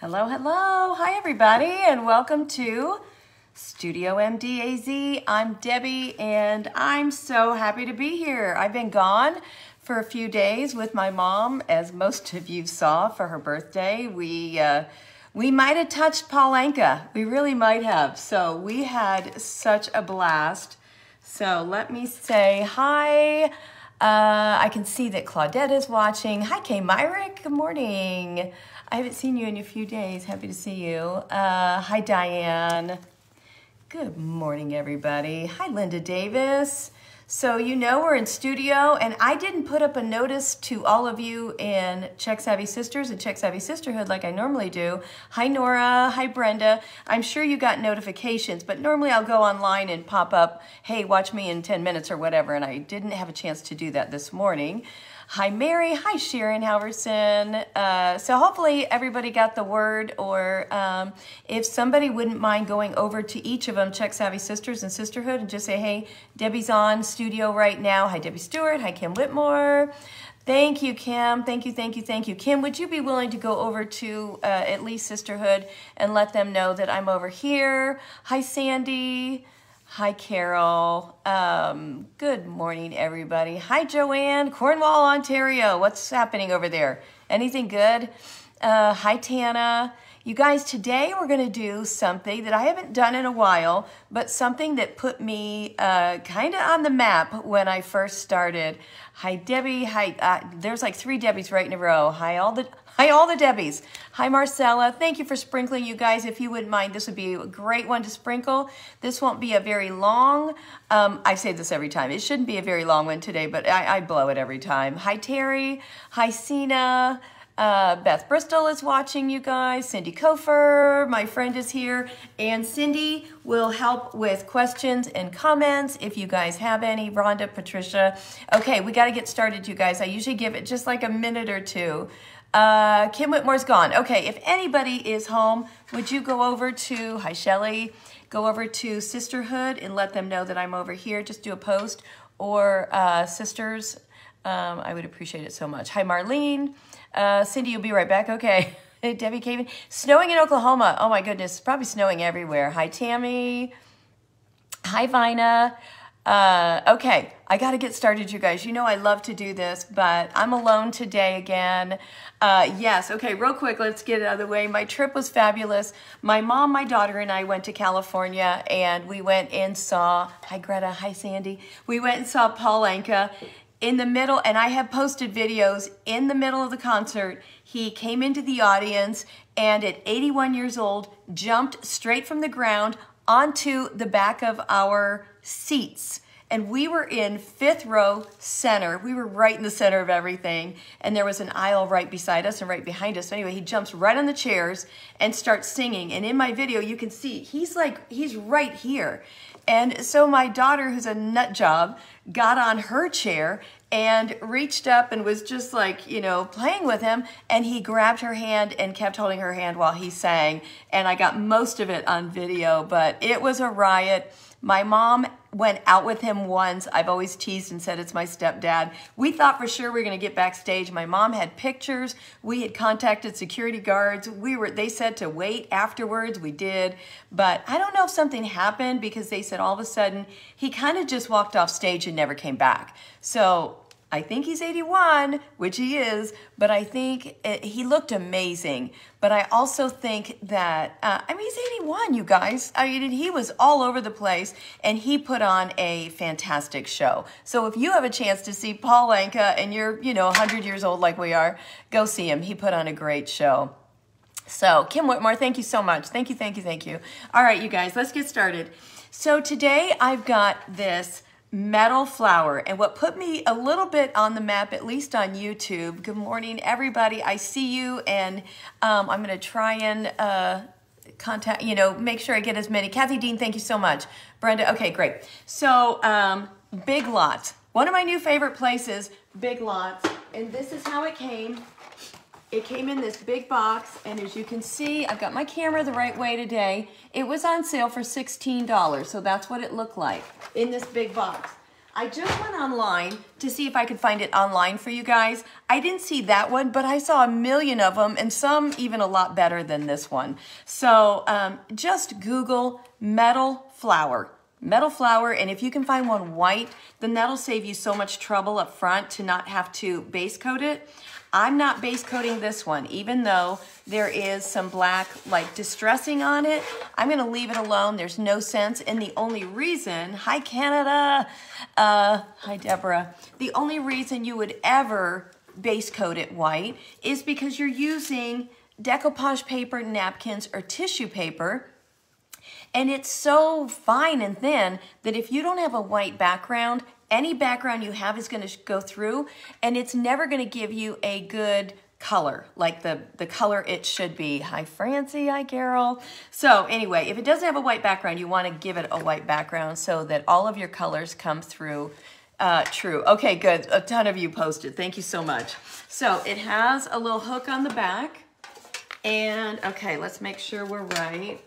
Hello, hello. Hi, everybody, and welcome to Studio MDAZ. I'm Debbie, and I'm so happy to be here. I've been gone for a few days with my mom, as most of you saw for her birthday. We uh, we might have touched Paul Anka. We really might have. So we had such a blast. So let me say hi. Uh, I can see that Claudette is watching. Hi, Kay Myrick. Good morning. I haven't seen you in a few days. Happy to see you. Uh, hi, Diane. Good morning, everybody. Hi, Linda Davis. So you know we're in studio, and I didn't put up a notice to all of you in Check Savvy Sisters and Check Savvy Sisterhood like I normally do. Hi, Nora. Hi, Brenda. I'm sure you got notifications, but normally I'll go online and pop up, hey, watch me in 10 minutes or whatever, and I didn't have a chance to do that this morning. Hi, Mary. Hi, Sharon Halverson. Uh, so hopefully everybody got the word, or um, if somebody wouldn't mind going over to each of them, Check Savvy Sisters and Sisterhood, and just say, hey, Debbie's on studio right now. Hi, Debbie Stewart. Hi, Kim Whitmore. Thank you, Kim. Thank you, thank you, thank you. Kim, would you be willing to go over to uh, at least Sisterhood and let them know that I'm over here? Hi, Sandy. Hi, Carol. Um, good morning, everybody. Hi, Joanne, Cornwall, Ontario. What's happening over there? Anything good? Uh, hi, Tana. You guys, today we're going to do something that I haven't done in a while, but something that put me uh, kind of on the map when I first started. Hi, Debbie. Hi, uh, there's like three Debbies right in a row. Hi, all the Hi, all the Debbies. Hi, Marcella. Thank you for sprinkling, you guys. If you wouldn't mind, this would be a great one to sprinkle. This won't be a very long, um, I say this every time. It shouldn't be a very long one today, but I, I blow it every time. Hi, Terry. Hi, Sina. Uh, Beth Bristol is watching you guys. Cindy Kofer, my friend, is here. And Cindy will help with questions and comments if you guys have any. Rhonda, Patricia. Okay, we got to get started, you guys. I usually give it just like a minute or two. Uh, Kim Whitmore's gone. Okay, if anybody is home, would you go over to, hi Shelly, go over to Sisterhood and let them know that I'm over here. Just do a post or uh, Sisters. Um, I would appreciate it so much. Hi Marlene. Uh, Cindy, you'll be right back. Okay. Debbie Caven. Snowing in Oklahoma. Oh my goodness. Probably snowing everywhere. Hi Tammy. Hi Vina. Uh, okay, I got to get started, you guys. You know I love to do this, but I'm alone today again. Uh, yes, okay, real quick, let's get it out of the way. My trip was fabulous. My mom, my daughter, and I went to California, and we went and saw, hi Greta, hi Sandy. We went and saw Paul Anka in the middle, and I have posted videos in the middle of the concert. He came into the audience, and at 81 years old, jumped straight from the ground onto the back of our seats. And we were in fifth row center. We were right in the center of everything. And there was an aisle right beside us and right behind us. Anyway, he jumps right on the chairs and starts singing. And in my video, you can see he's like, he's right here. And so my daughter, who's a nut job, got on her chair and reached up and was just like, you know, playing with him. And he grabbed her hand and kept holding her hand while he sang. And I got most of it on video, but it was a riot. My mom went out with him once. I've always teased and said it's my stepdad. We thought for sure we were going to get backstage. My mom had pictures. We had contacted security guards. We were they said to wait afterwards. We did. But I don't know if something happened because they said all of a sudden he kind of just walked off stage and never came back. So I think he's 81, which he is, but I think it, he looked amazing. But I also think that, uh, I mean, he's 81, you guys. I mean, he was all over the place and he put on a fantastic show. So if you have a chance to see Paul Anka and you're, you know, 100 years old like we are, go see him. He put on a great show. So, Kim Whitmore, thank you so much. Thank you, thank you, thank you. All right, you guys, let's get started. So, today I've got this metal flower. And what put me a little bit on the map, at least on YouTube, good morning, everybody. I see you, and um, I'm going to try and uh, contact, you know, make sure I get as many. Kathy Dean, thank you so much. Brenda, okay, great. So, um, Big Lots. One of my new favorite places, Big Lots. And this is how it came. It came in this big box, and as you can see, I've got my camera the right way today. It was on sale for $16, so that's what it looked like in this big box. I just went online to see if I could find it online for you guys. I didn't see that one, but I saw a million of them and some even a lot better than this one. So um, just Google metal flower metal flower and if you can find one white then that'll save you so much trouble up front to not have to base coat it I'm not base coating this one even though there is some black like distressing on it. I'm gonna leave it alone. There's no sense. And the only reason hi Canada uh, hi Deborah. The only reason you would ever base coat it white is because you're using decoupage paper napkins or tissue paper and it's so fine and thin that if you don't have a white background, any background you have is gonna go through and it's never gonna give you a good color, like the, the color it should be. Hi, Francie, hi, Carol. So anyway, if it doesn't have a white background, you wanna give it a white background so that all of your colors come through uh, true. Okay, good. A ton of you posted. Thank you so much. So it has a little hook on the back. And okay, let's make sure we're right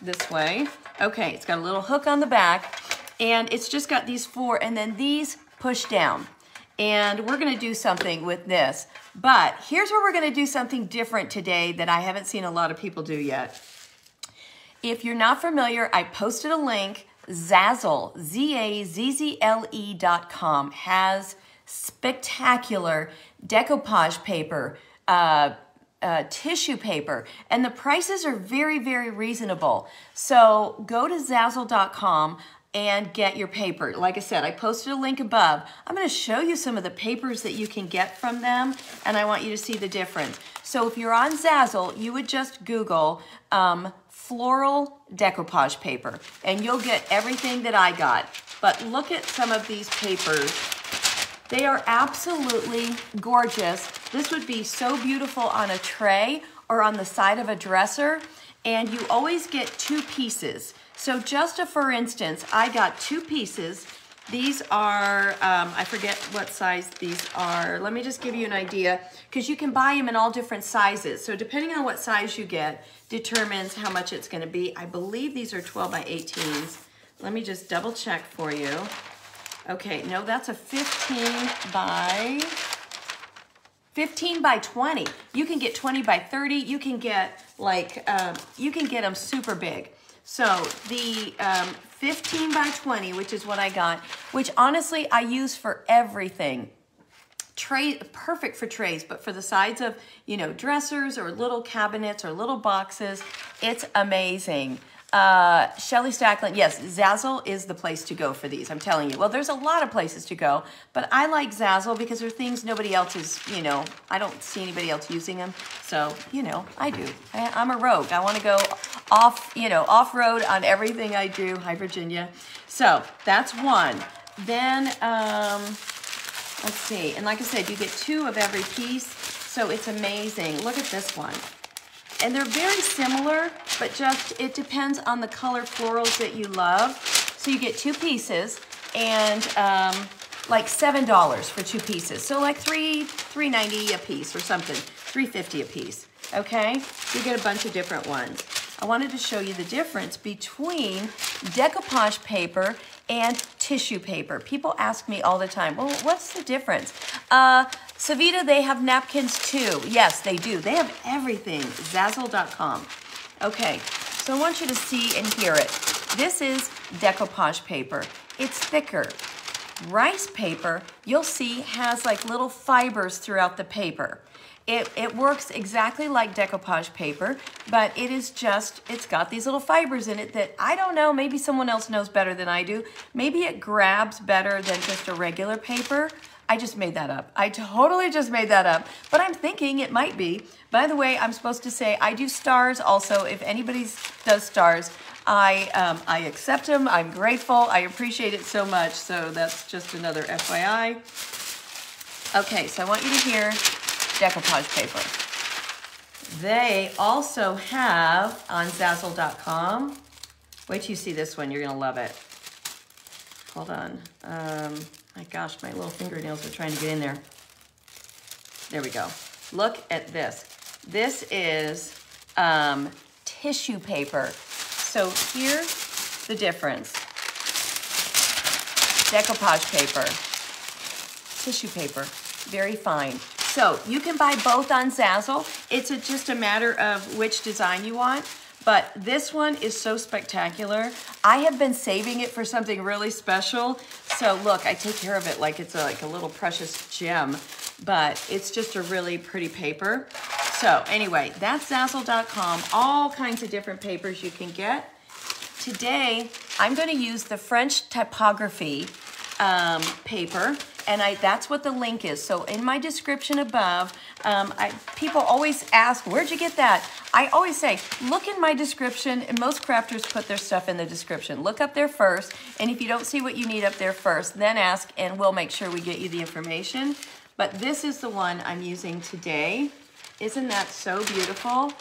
this way. Okay, it's got a little hook on the back and it's just got these four and then these push down. And we're gonna do something with this. But here's where we're gonna do something different today that I haven't seen a lot of people do yet. If you're not familiar, I posted a link, Zazzle, Z-A-Z-Z-L-E dot com, has spectacular decoupage paper, uh, uh, tissue paper, and the prices are very, very reasonable. So go to Zazzle.com and get your paper. Like I said, I posted a link above. I'm going to show you some of the papers that you can get from them, and I want you to see the difference. So if you're on Zazzle, you would just Google um, floral decoupage paper, and you'll get everything that I got. But look at some of these papers they are absolutely gorgeous. This would be so beautiful on a tray or on the side of a dresser. And you always get two pieces. So just a, for instance, I got two pieces. These are, um, I forget what size these are. Let me just give you an idea because you can buy them in all different sizes. So depending on what size you get determines how much it's gonna be. I believe these are 12 by 18s. Let me just double check for you. Okay, no, that's a 15 by 15 by 20. You can get 20 by 30. You can get like, um, you can get them super big. So the um, 15 by 20, which is what I got, which honestly I use for everything. Tray, perfect for trays, but for the sides of, you know, dressers or little cabinets or little boxes, it's amazing. Uh, Shelly Stackland, yes, Zazzle is the place to go for these, I'm telling you. Well, there's a lot of places to go, but I like Zazzle because there are things nobody else is, you know, I don't see anybody else using them. So, you know, I do. I, I'm a rogue. I want to go off, you know, off-road on everything I do. Hi, Virginia. So, that's one. Then, um, let's see. And like I said, you get two of every piece, so it's amazing. Look at this one. And they're very similar, but just it depends on the color florals that you love. So you get two pieces and um, like $7 for two pieces. So like three, $3.90 a piece or something, $3.50 a piece, okay? You get a bunch of different ones. I wanted to show you the difference between decoupage paper and tissue paper. People ask me all the time, well, what's the difference? Uh, Savita, they have napkins too. Yes, they do. They have everything. Zazzle.com. Okay, so I want you to see and hear it. This is decoupage paper. It's thicker. Rice paper, you'll see, has like little fibers throughout the paper. It, it works exactly like decoupage paper, but it is just, it's got these little fibers in it that I don't know, maybe someone else knows better than I do. Maybe it grabs better than just a regular paper. I just made that up. I totally just made that up, but I'm thinking it might be. By the way, I'm supposed to say I do stars also. If anybody does stars, I, um, I accept them. I'm grateful. I appreciate it so much. So that's just another FYI. Okay, so I want you to hear decoupage paper. They also have on Zazzle.com. Wait till you see this one. You're going to love it. Hold on. Um, my gosh, my little fingernails are trying to get in there. There we go. Look at this. This is um, tissue paper. So here's the difference. decoupage paper, tissue paper, very fine. So you can buy both on Zazzle. It's a, just a matter of which design you want. But this one is so spectacular. I have been saving it for something really special. So look, I take care of it like it's a, like a little precious gem, but it's just a really pretty paper. So anyway, that's Zazzle.com. All kinds of different papers you can get. Today, I'm gonna use the French typography um, paper and I that's what the link is. So in my description above, um, I, people always ask, where'd you get that? I always say, look in my description, and most crafters put their stuff in the description. Look up there first, and if you don't see what you need up there first, then ask, and we'll make sure we get you the information. But this is the one I'm using today. Isn't that so beautiful?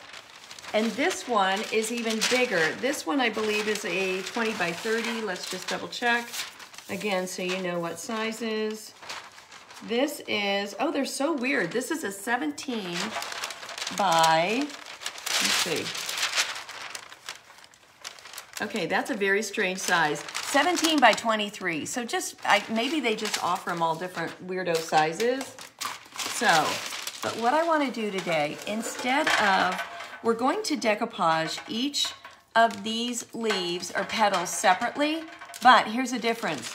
And this one is even bigger. This one, I believe, is a 20 by 30. Let's just double check. Again, so you know what size is. This is, oh, they're so weird. This is a 17 by, let's see. Okay, that's a very strange size. 17 by 23. So just, I, maybe they just offer them all different weirdo sizes. So, but what I want to do today, instead of, we're going to decoupage each of these leaves or petals separately but here's the difference.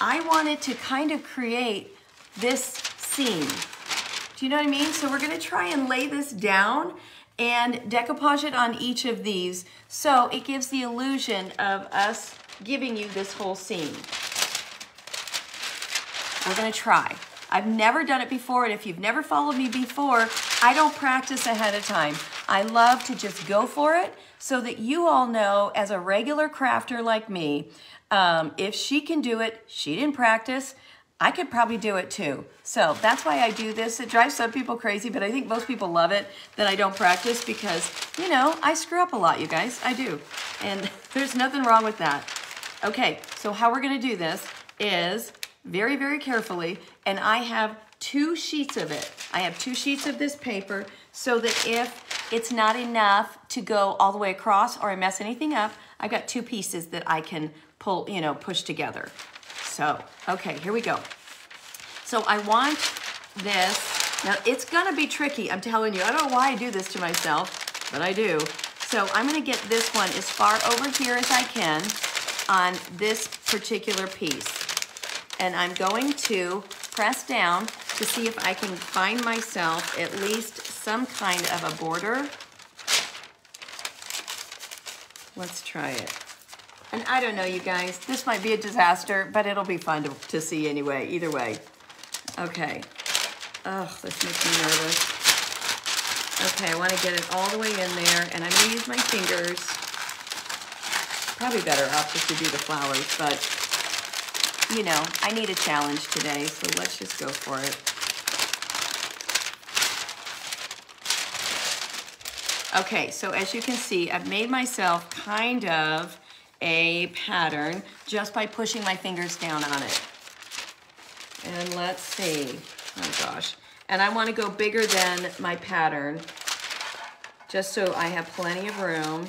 I wanted to kind of create this scene. Do you know what I mean? So we're gonna try and lay this down and decoupage it on each of these so it gives the illusion of us giving you this whole scene. We're gonna try. I've never done it before, and if you've never followed me before, I don't practice ahead of time. I love to just go for it so that you all know, as a regular crafter like me, um, if she can do it, she didn't practice, I could probably do it too. So that's why I do this. It drives some people crazy, but I think most people love it that I don't practice because, you know, I screw up a lot, you guys. I do. And there's nothing wrong with that. Okay, so how we're gonna do this is very, very carefully, and I have two sheets of it. I have two sheets of this paper so that if it's not enough to go all the way across or I mess anything up, I've got two pieces that I can pull, you know, push together. So, okay, here we go. So I want this. Now, it's gonna be tricky, I'm telling you. I don't know why I do this to myself, but I do. So I'm gonna get this one as far over here as I can on this particular piece. And I'm going to press down to see if I can find myself at least some kind of a border. Let's try it. And I don't know, you guys, this might be a disaster, but it'll be fun to, to see anyway, either way. Okay. Ugh, this makes me nervous. Okay, I want to get it all the way in there, and I'm going to use my fingers. Probably better off just to do the flowers, but, you know, I need a challenge today, so let's just go for it. Okay, so as you can see, I've made myself kind of a pattern just by pushing my fingers down on it. And let's see, oh gosh. And I wanna go bigger than my pattern just so I have plenty of room.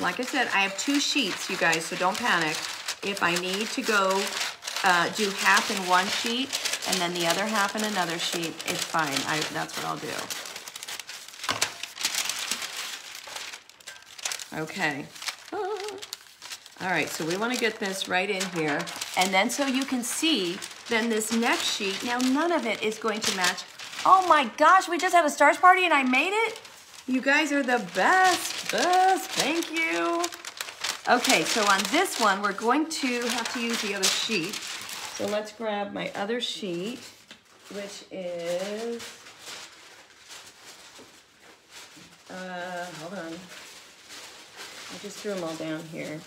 Like I said, I have two sheets, you guys, so don't panic. If I need to go uh, do half in one sheet and then the other half in another sheet, it's fine. I, that's what I'll do. Okay. All right, so we wanna get this right in here. And then so you can see, then this next sheet, now none of it is going to match. Oh my gosh, we just had a stars party and I made it? You guys are the best, best, thank you. Okay, so on this one, we're going to have to use the other sheet. So let's grab my other sheet, which is, uh, hold on. I just threw them all down here.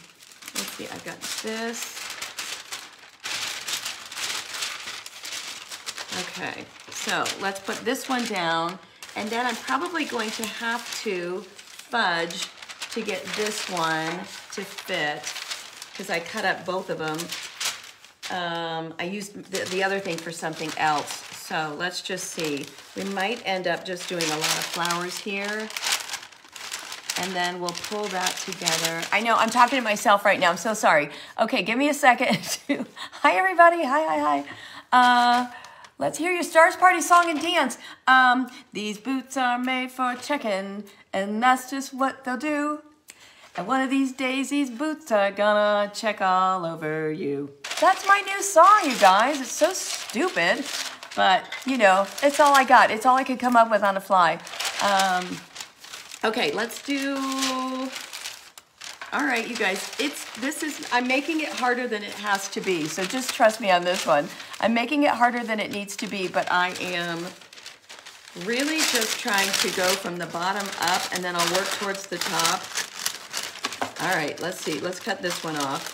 Let's see, I've got this. Okay, so let's put this one down, and then I'm probably going to have to fudge to get this one to fit, because I cut up both of them. Um, I used the, the other thing for something else, so let's just see. We might end up just doing a lot of flowers here. And then we'll pull that together. I know, I'm talking to myself right now. I'm so sorry. Okay, give me a second. Hi, everybody. Hi, hi, hi. Uh, let's hear your Stars Party song and dance. Um, these boots are made for checking, and that's just what they'll do. And one of these days, these boots are gonna check all over you. That's my new song, you guys. It's so stupid, but you know, it's all I got. It's all I could come up with on the fly. Um, okay, let's do. All right, you guys, it's this is I'm making it harder than it has to be. So just trust me on this one. I'm making it harder than it needs to be, but I am really just trying to go from the bottom up and then I'll work towards the top. All right, let's see. Let's cut this one off.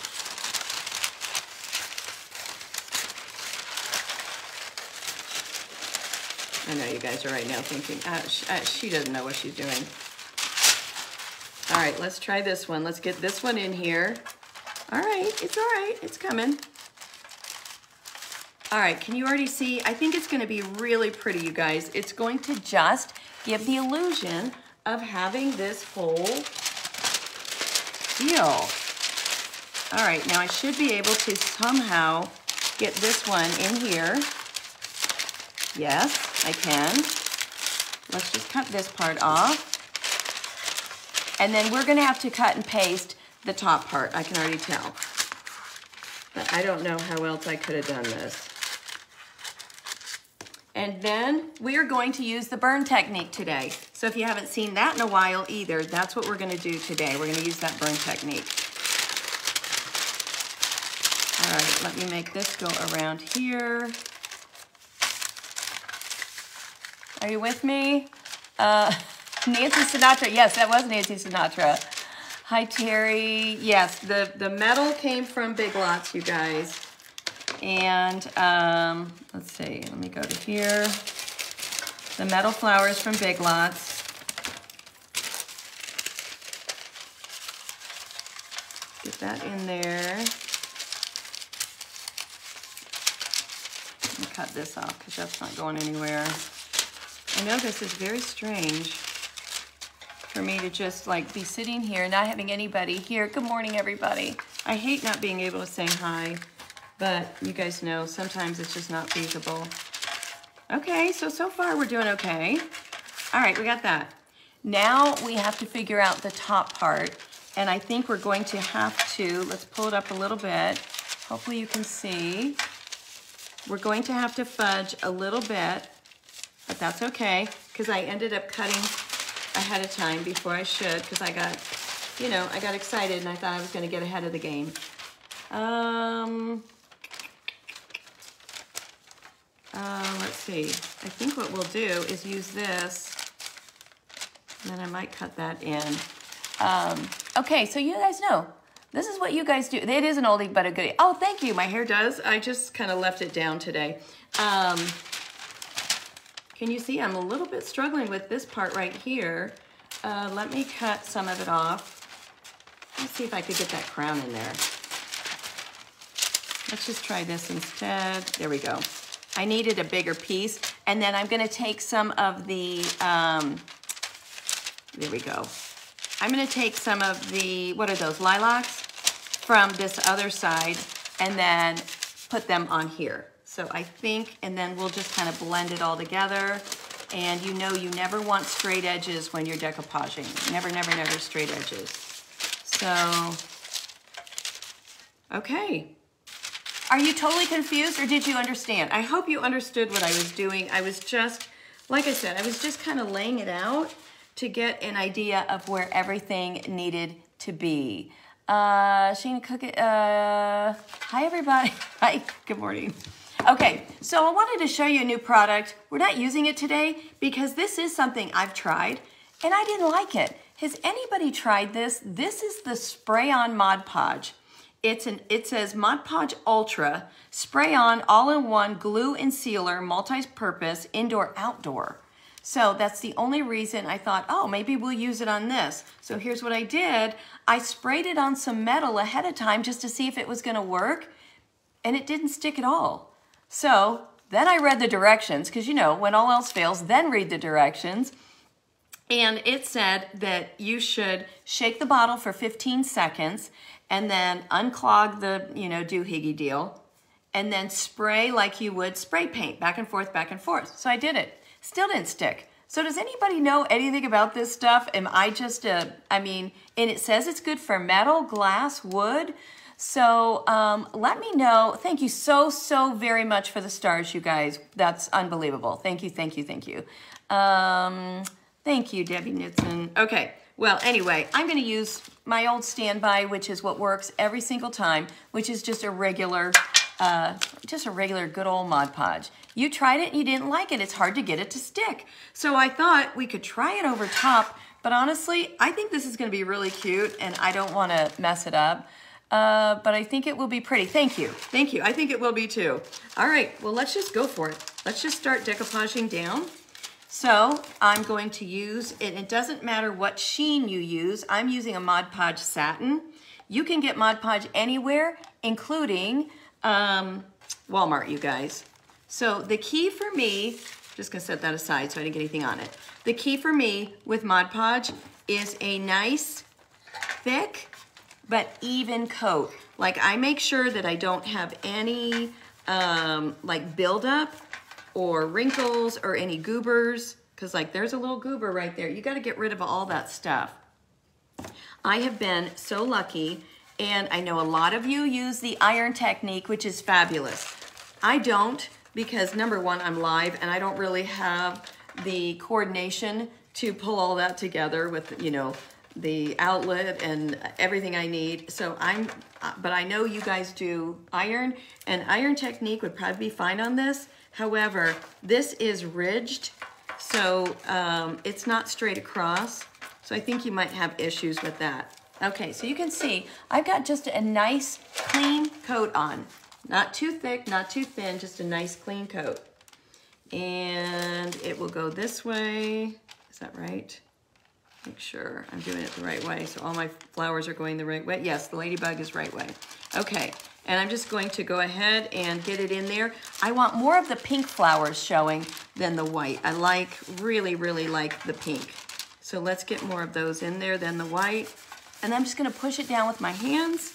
I know you guys are right now thinking, uh, she, uh, she doesn't know what she's doing. All right, let's try this one. Let's get this one in here. All right, it's all right. It's coming. All right, can you already see? I think it's gonna be really pretty, you guys. It's going to just give the illusion of having this whole deal. All right, now I should be able to somehow get this one in here. Yes, I can. Let's just cut this part off. And then we're gonna have to cut and paste the top part, I can already tell. But I don't know how else I could have done this. And then we are going to use the burn technique today. So if you haven't seen that in a while either, that's what we're gonna do today. We're gonna use that burn technique. All right, let me make this go around here. Are you with me? Uh, Nancy Sinatra, yes, that was Nancy Sinatra. Hi, Terry. Yes, the, the metal came from Big Lots, you guys. And um, let's see, let me go to here. The metal flowers from Big Lots. Get that in there. Cut this off because that's not going anywhere. I know this is very strange for me to just like be sitting here, not having anybody here. Good morning, everybody. I hate not being able to say hi. But you guys know sometimes it's just not feasible. Okay, so, so far we're doing okay. All right, we got that. Now we have to figure out the top part. And I think we're going to have to, let's pull it up a little bit. Hopefully you can see. We're going to have to fudge a little bit, but that's okay, because I ended up cutting ahead of time before I should, because I got, you know, I got excited and I thought I was gonna get ahead of the game. Um, uh, let's see. I think what we'll do is use this, and then I might cut that in. Um, okay, so you guys know, this is what you guys do. It is an oldie but a goodie. Oh, thank you. My hair does. I just kind of left it down today. Um, can you see I'm a little bit struggling with this part right here. Uh, let me cut some of it off. Let's see if I could get that crown in there. Let's just try this instead. There we go. I needed a bigger piece. And then I'm gonna take some of the, um, there we go. I'm gonna take some of the, what are those, lilacs? From this other side and then put them on here. So I think, and then we'll just kind of blend it all together. And you know you never want straight edges when you're decoupaging. Never, never, never straight edges. So, okay. Are you totally confused or did you understand? I hope you understood what I was doing. I was just, like I said, I was just kind of laying it out to get an idea of where everything needed to be. Uh, Shane Cook, uh, hi everybody. Hi, good morning. Okay, so I wanted to show you a new product. We're not using it today because this is something I've tried and I didn't like it. Has anybody tried this? This is the Spray-On Mod Podge. It's an, it says Mod Podge Ultra, spray on all-in-one glue and sealer, multi-purpose, indoor, outdoor. So that's the only reason I thought, oh, maybe we'll use it on this. So here's what I did. I sprayed it on some metal ahead of time just to see if it was gonna work, and it didn't stick at all. So then I read the directions, because you know, when all else fails, then read the directions. And it said that you should shake the bottle for 15 seconds and then unclog the, you know, doohickey deal and then spray like you would spray paint, back and forth, back and forth. So I did it. Still didn't stick. So does anybody know anything about this stuff? Am I just a, I mean, and it says it's good for metal, glass, wood. So um, let me know. Thank you so, so very much for the stars, you guys. That's unbelievable. Thank you, thank you, thank you. Um, thank you, Debbie Knitson. Okay, well, anyway, I'm going to use my old standby, which is what works every single time, which is just a regular, uh, just a regular good old Mod Podge. You tried it and you didn't like it. It's hard to get it to stick. So I thought we could try it over top, but honestly, I think this is gonna be really cute and I don't wanna mess it up. Uh, but I think it will be pretty. Thank you. Thank you. I think it will be too. All right, well, let's just go for it. Let's just start decoupaging down. So I'm going to use, and it doesn't matter what sheen you use, I'm using a Mod Podge satin. You can get Mod Podge anywhere, including um, Walmart, you guys. So the key for me, just gonna set that aside so I didn't get anything on it. The key for me with Mod Podge is a nice, thick, but even coat. Like I make sure that I don't have any um, like buildup or wrinkles or any goobers because like there's a little goober right there. You got to get rid of all that stuff. I have been so lucky and I know a lot of you use the iron technique, which is fabulous. I don't because number one, I'm live and I don't really have the coordination to pull all that together with, you know, the outlet and everything I need. So I'm, but I know you guys do iron and iron technique would probably be fine on this. However, this is ridged, so um, it's not straight across. So I think you might have issues with that. Okay, so you can see I've got just a nice clean coat on. Not too thick, not too thin, just a nice clean coat. And it will go this way. Is that right? Make sure I'm doing it the right way. So all my flowers are going the right way. Yes, the ladybug is right way. Okay, and I'm just going to go ahead and get it in there. I want more of the pink flowers showing than the white. I like, really, really like the pink. So let's get more of those in there than the white. And I'm just gonna push it down with my hands.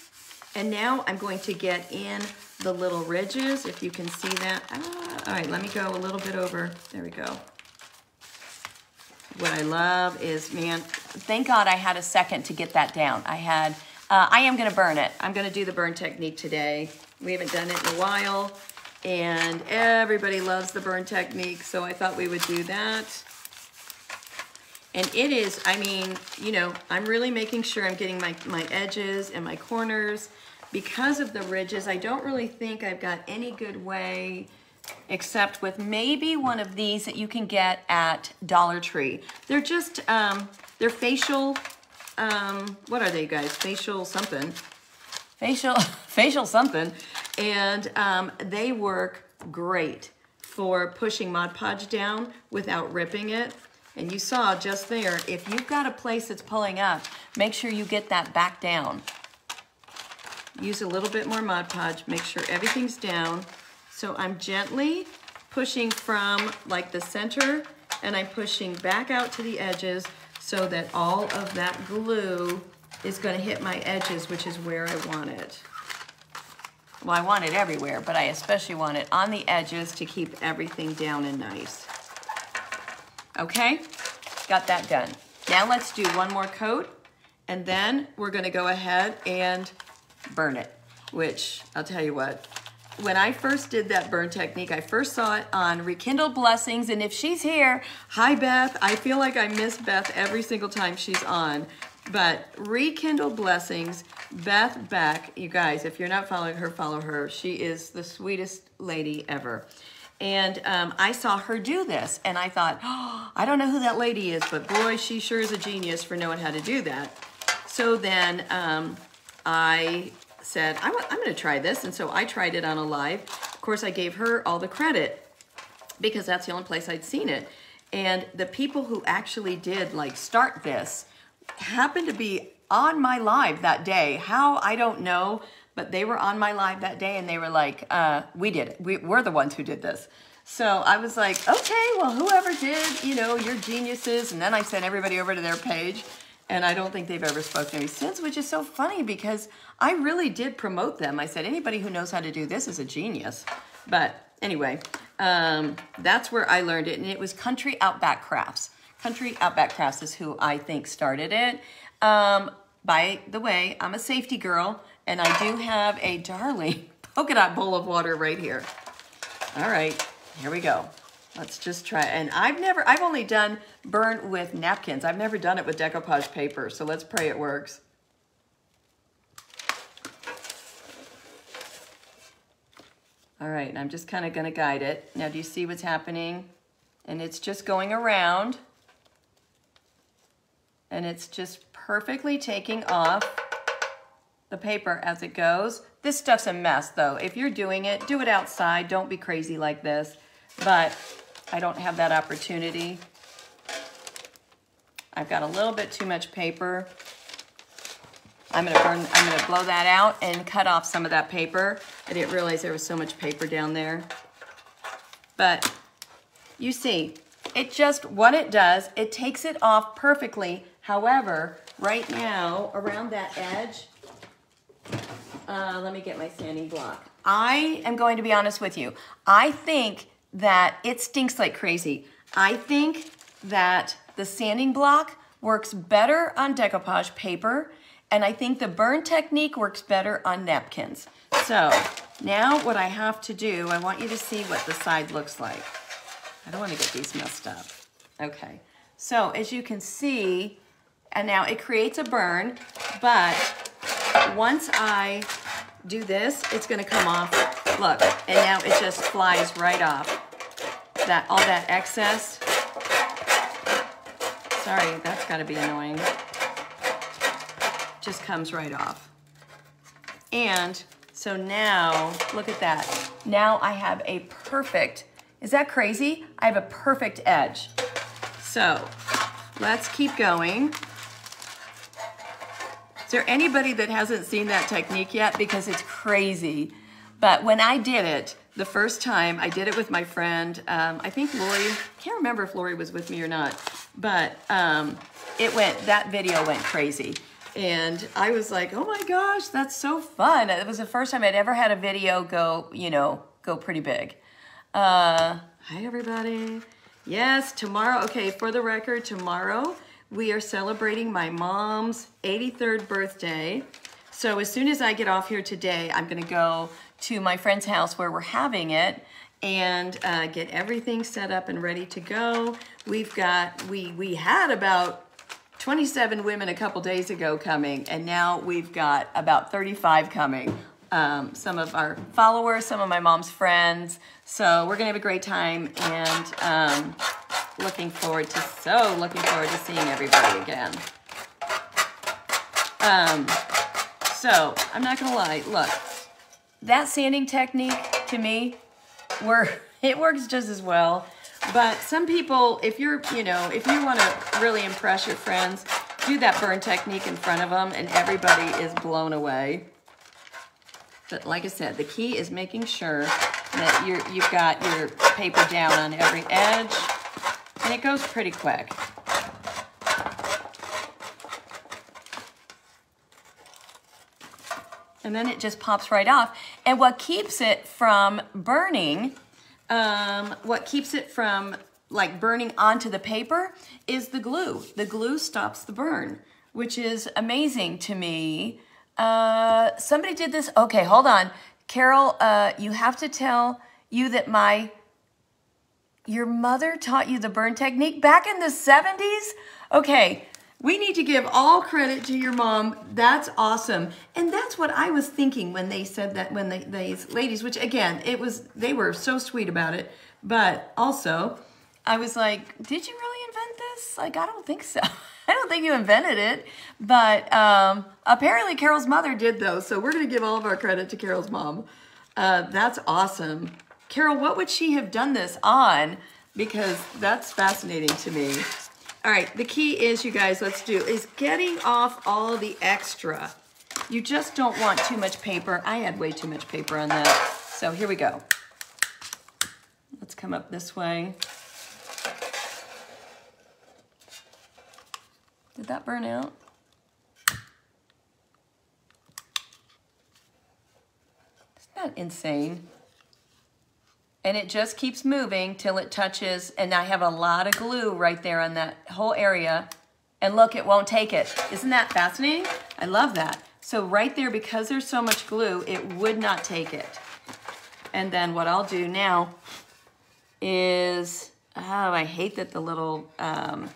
And now I'm going to get in the little ridges, if you can see that. Ah, all right, let me go a little bit over. There we go. What I love is, man, thank God I had a second to get that down. I had, uh, I am gonna burn it. I'm gonna do the burn technique today. We haven't done it in a while, and everybody loves the burn technique, so I thought we would do that. And it is, I mean, you know, I'm really making sure I'm getting my, my edges and my corners because of the ridges, I don't really think I've got any good way except with maybe one of these that you can get at Dollar Tree. They're just, um, they're facial, um, what are they guys? Facial something. Facial, facial something. And um, they work great for pushing Mod Podge down without ripping it. And you saw just there, if you've got a place that's pulling up, make sure you get that back down. Use a little bit more Mod Podge, make sure everything's down. So I'm gently pushing from like the center and I'm pushing back out to the edges so that all of that glue is gonna hit my edges, which is where I want it. Well, I want it everywhere, but I especially want it on the edges to keep everything down and nice. Okay, got that done. Now let's do one more coat and then we're gonna go ahead and burn it, which I'll tell you what, when I first did that burn technique, I first saw it on Rekindle Blessings, and if she's here, hi Beth, I feel like I miss Beth every single time she's on, but Rekindle Blessings, Beth Beck, you guys, if you're not following her, follow her. She is the sweetest lady ever. And um, I saw her do this, and I thought, oh, I don't know who that lady is, but boy, she sure is a genius for knowing how to do that. So then um, I said, I'm, I'm going to try this. And so I tried it on a live. Of course, I gave her all the credit because that's the only place I'd seen it. And the people who actually did like start this happened to be on my live that day. How, I don't know, but they were on my live that day and they were like, uh, we did it. We, we're the ones who did this. So I was like, okay, well, whoever did, you know, your geniuses. And then I sent everybody over to their page. And I don't think they've ever spoken to me since, which is so funny because I really did promote them. I said, anybody who knows how to do this is a genius. But anyway, um, that's where I learned it. And it was Country Outback Crafts. Country Outback Crafts is who I think started it. Um, by the way, I'm a safety girl and I do have a darling polka dot bowl of water right here. All right, here we go. Let's just try. And I've never, I've only done burn with napkins. I've never done it with decoupage paper. So let's pray it works. All right, I'm just kind of going to guide it. Now, do you see what's happening? And it's just going around. And it's just perfectly taking off the paper as it goes. This stuff's a mess though. If you're doing it, do it outside. Don't be crazy like this. But I don't have that opportunity. I've got a little bit too much paper. I'm gonna burn, I'm gonna blow that out and cut off some of that paper. I didn't realize there was so much paper down there. But you see, it just, what it does, it takes it off perfectly. However, right now, around that edge, uh, let me get my sanding block. I am going to be honest with you. I think that it stinks like crazy. I think that the sanding block works better on decoupage paper, and I think the burn technique works better on napkins. So now what I have to do, I want you to see what the side looks like. I don't want to get these messed up. Okay, so as you can see, and now it creates a burn, but once I do this, it's gonna come off. Look, and now it just flies right off. That All that excess. Sorry, that's gotta be annoying. Just comes right off. And so now, look at that. Now I have a perfect, is that crazy? I have a perfect edge. So let's keep going. Is there anybody that hasn't seen that technique yet? Because it's crazy. But when I did it, the first time, I did it with my friend. Um, I think Lori, can't remember if Lori was with me or not, but um, it went, that video went crazy. And I was like, oh my gosh, that's so fun. It was the first time I'd ever had a video go, you know, go pretty big. Uh, hi, everybody. Yes, tomorrow, okay, for the record, tomorrow we are celebrating my mom's 83rd birthday. So as soon as I get off here today, I'm gonna go to my friend's house where we're having it and uh, get everything set up and ready to go. We've got, we, we had about 27 women a couple days ago coming, and now we've got about 35 coming. Um, some of our followers, some of my mom's friends. So we're gonna have a great time, and um, looking forward to, so looking forward to seeing everybody again. Um, so, I'm not gonna lie, look, that sanding technique, to me, where it works just as well. But some people, if you're, you know, if you wanna really impress your friends, do that burn technique in front of them and everybody is blown away. But like I said, the key is making sure that you're, you've got your paper down on every edge and it goes pretty quick. And then it just pops right off. And what keeps it from burning, um, what keeps it from like burning onto the paper is the glue. The glue stops the burn, which is amazing to me. Uh, somebody did this. Okay, hold on. Carol, uh, you have to tell you that my your mother taught you the burn technique back in the 70s? Okay, we need to give all credit to your mom. That's awesome. And that's what I was thinking when they said that, when they, these ladies, which again, it was, they were so sweet about it. But also, I was like, did you really invent this? Like, I don't think so. I don't think you invented it. But um, apparently Carol's mother did though. So we're going to give all of our credit to Carol's mom. Uh, that's awesome. Carol, what would she have done this on? Because that's fascinating to me. All right, the key is, you guys, let's do, is getting off all the extra. You just don't want too much paper. I had way too much paper on that. So here we go. Let's come up this way. Did that burn out? Isn't that insane? And it just keeps moving till it touches, and I have a lot of glue right there on that whole area. And look, it won't take it. Isn't that fascinating? I love that. So right there, because there's so much glue, it would not take it. And then what I'll do now is, oh, I hate that the little, um,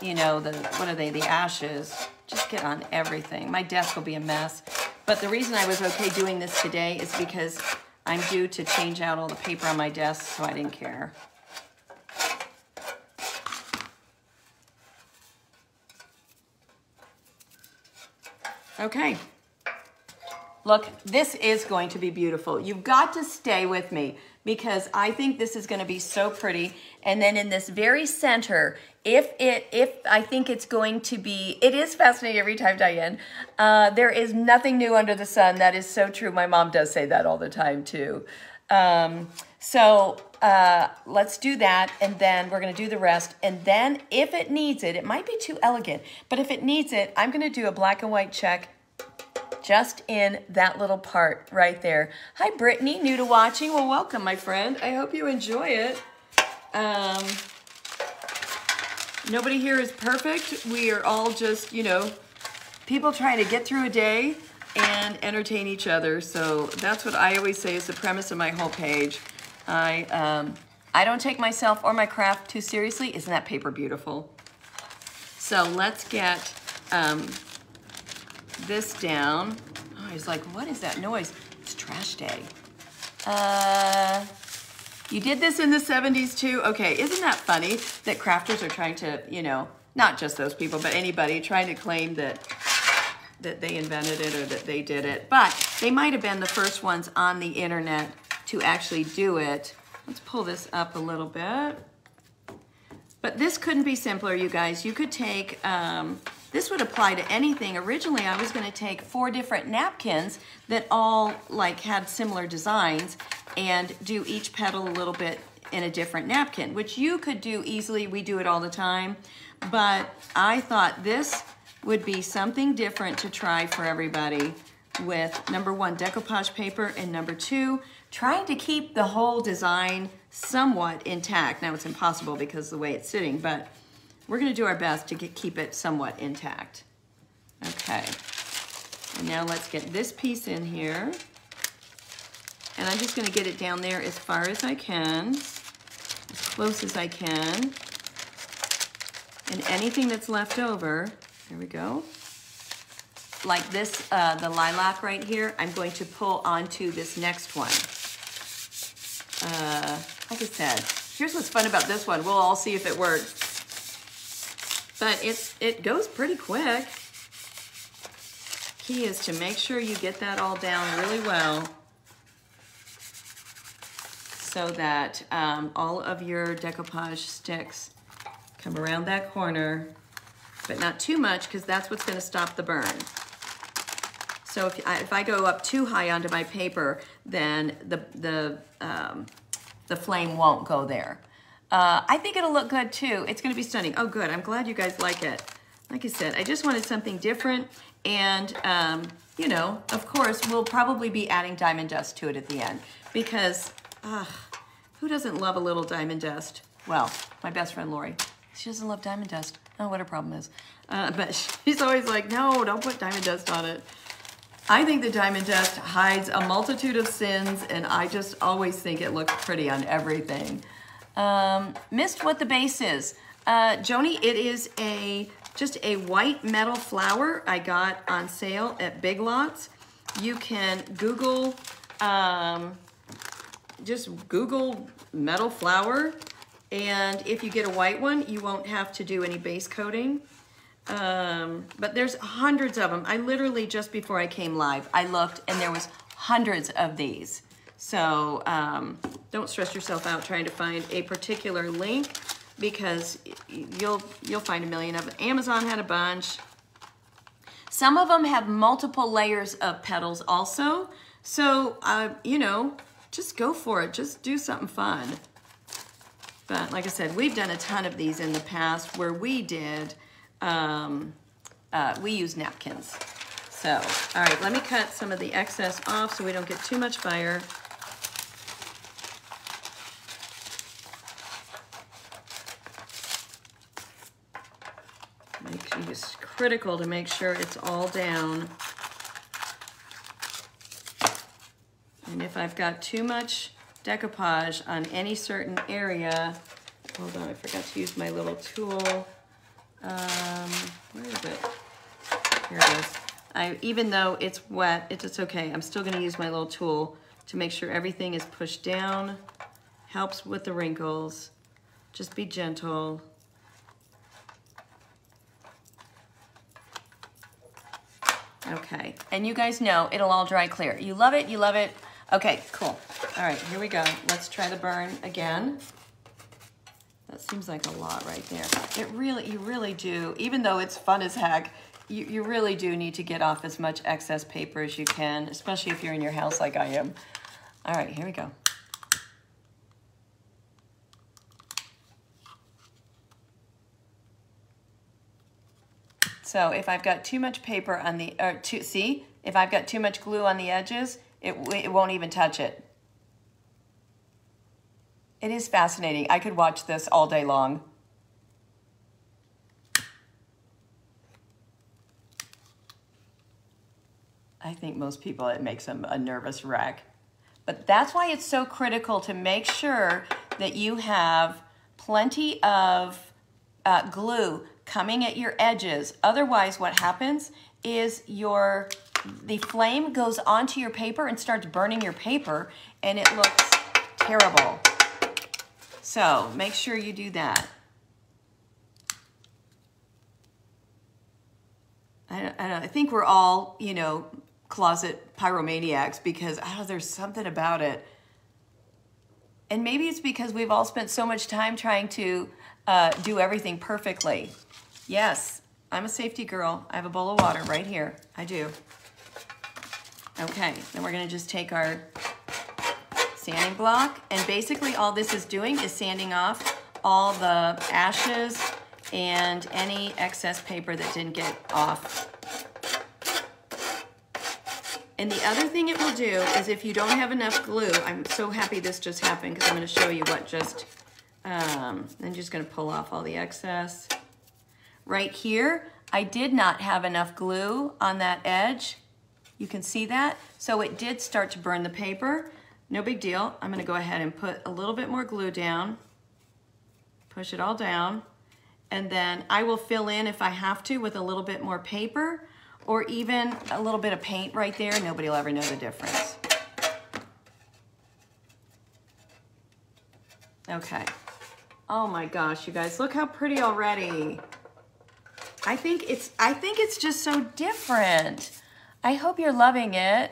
you know, the, what are they, the ashes, just get on everything. My desk will be a mess. But the reason I was okay doing this today is because I'm due to change out all the paper on my desk, so I didn't care. Okay. Look, this is going to be beautiful. You've got to stay with me because I think this is going to be so pretty. And then in this very center, if it, if I think it's going to be, it is fascinating every time, Diane. Uh, there is nothing new under the sun. That is so true. My mom does say that all the time too. Um, so uh, let's do that, and then we're gonna do the rest. And then if it needs it, it might be too elegant, but if it needs it, I'm gonna do a black and white check just in that little part right there. Hi, Brittany, new to watching. Well, welcome, my friend. I hope you enjoy it. Um, nobody here is perfect. We are all just, you know, people trying to get through a day and entertain each other. So that's what I always say is the premise of my whole page. I, um, I don't take myself or my craft too seriously. Isn't that paper beautiful? So let's get um, this down. Oh, he's like, what is that noise? It's trash day. Uh, you did this in the 70s too? Okay, isn't that funny that crafters are trying to, you know, not just those people, but anybody trying to claim that that they invented it or that they did it. But they might have been the first ones on the internet to actually do it. Let's pull this up a little bit. But this couldn't be simpler, you guys. You could take, um, this would apply to anything. Originally, I was gonna take four different napkins that all like had similar designs and do each petal a little bit in a different napkin, which you could do easily. We do it all the time. But I thought this would be something different to try for everybody with number one, decoupage paper, and number two, trying to keep the whole design somewhat intact. Now it's impossible because the way it's sitting, but we're gonna do our best to get, keep it somewhat intact. Okay, and now let's get this piece in here. And I'm just gonna get it down there as far as I can, as close as I can. And anything that's left over, there we go, like this, uh, the lilac right here, I'm going to pull onto this next one. Uh, like I said, here's what's fun about this one. We'll all see if it works. But it, it goes pretty quick. Key is to make sure you get that all down really well so that um, all of your decoupage sticks come around that corner, but not too much because that's what's gonna stop the burn. So if I, if I go up too high onto my paper, then the, the, um, the flame won't go there. Uh, I think it'll look good too. It's gonna be stunning. Oh good, I'm glad you guys like it. Like I said, I just wanted something different and um, you know, of course, we'll probably be adding diamond dust to it at the end because, uh, who doesn't love a little diamond dust? Well, my best friend Lori, she doesn't love diamond dust. Oh, what her problem is. Uh, but she's always like, no, don't put diamond dust on it. I think the diamond dust hides a multitude of sins, and I just always think it looks pretty on everything. Um, missed what the base is. Uh, Joni, it is a just a white metal flower I got on sale at Big Lots. You can Google, um, just Google metal flower, and if you get a white one, you won't have to do any base coating. Um, but there's hundreds of them. I literally, just before I came live, I looked and there was hundreds of these. So um, don't stress yourself out trying to find a particular link because you'll, you'll find a million of them. Amazon had a bunch. Some of them have multiple layers of petals also. So, uh, you know, just go for it. Just do something fun. But like I said, we've done a ton of these in the past where we did, um, uh, we use napkins. So, all right, let me cut some of the excess off so we don't get too much fire. Make, it's critical to make sure it's all down. And if I've got too much decoupage on any certain area, hold on, I forgot to use my little tool. Um, where is it? Here it is. I, even though it's wet, it's, it's okay. I'm still gonna use my little tool to make sure everything is pushed down. Helps with the wrinkles. Just be gentle. Okay, and you guys know it'll all dry clear. You love it, you love it. Okay, cool. All right, here we go. Let's try the burn again. That seems like a lot right there. It really, you really do, even though it's fun as heck, you, you really do need to get off as much excess paper as you can, especially if you're in your house like I am. All right, here we go. So if I've got too much paper on the, or too, see, if I've got too much glue on the edges, it, it won't even touch it. It is fascinating. I could watch this all day long. I think most people, it makes them a nervous wreck. But that's why it's so critical to make sure that you have plenty of uh, glue coming at your edges. Otherwise, what happens is your the flame goes onto your paper and starts burning your paper and it looks terrible. So make sure you do that. I, I, I think we're all, you know, closet pyromaniacs because oh, there's something about it. And maybe it's because we've all spent so much time trying to uh, do everything perfectly. Yes, I'm a safety girl. I have a bowl of water right here. I do. Okay, then we're gonna just take our sanding block and basically all this is doing is sanding off all the ashes and any excess paper that didn't get off. And the other thing it will do is if you don't have enough glue, I'm so happy this just happened because I'm gonna show you what just, um, I'm just gonna pull off all the excess. Right here, I did not have enough glue on that edge. You can see that. So it did start to burn the paper. No big deal. I'm gonna go ahead and put a little bit more glue down, push it all down, and then I will fill in if I have to with a little bit more paper or even a little bit of paint right there. Nobody will ever know the difference. Okay. Oh my gosh, you guys, look how pretty already. I think it's I think it's just so different. I hope you're loving it.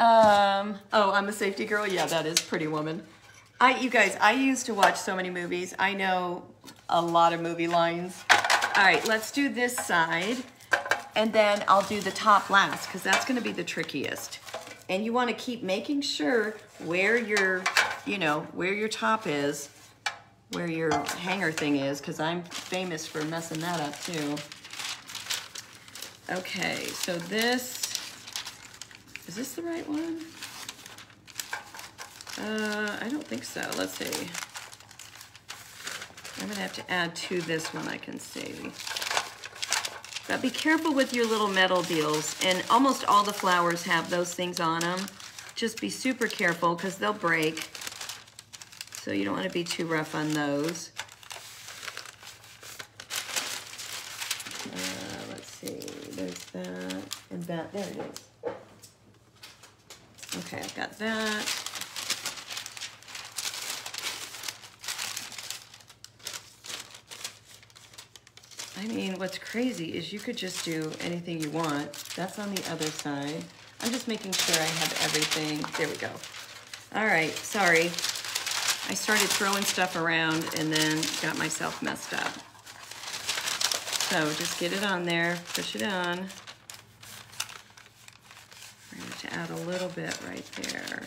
Um, oh, I'm a safety girl. Yeah, that is Pretty Woman. I, you guys, I used to watch so many movies. I know a lot of movie lines. All right, let's do this side, and then I'll do the top last because that's going to be the trickiest. And you want to keep making sure where your, you know, where your top is where your hanger thing is because I'm famous for messing that up too. Okay, so this, is this the right one? Uh, I don't think so. Let's see. I'm gonna have to add to this one I can see. But be careful with your little metal deals. And almost all the flowers have those things on them. Just be super careful because they'll break. So you don't want to be too rough on those. Uh, let's see, there's that and that, there it is. Okay, I've got that. I mean, what's crazy is you could just do anything you want. That's on the other side. I'm just making sure I have everything. There we go. All right, sorry. I started throwing stuff around and then got myself messed up. So just get it on there, push it on. We're going to add a little bit right there.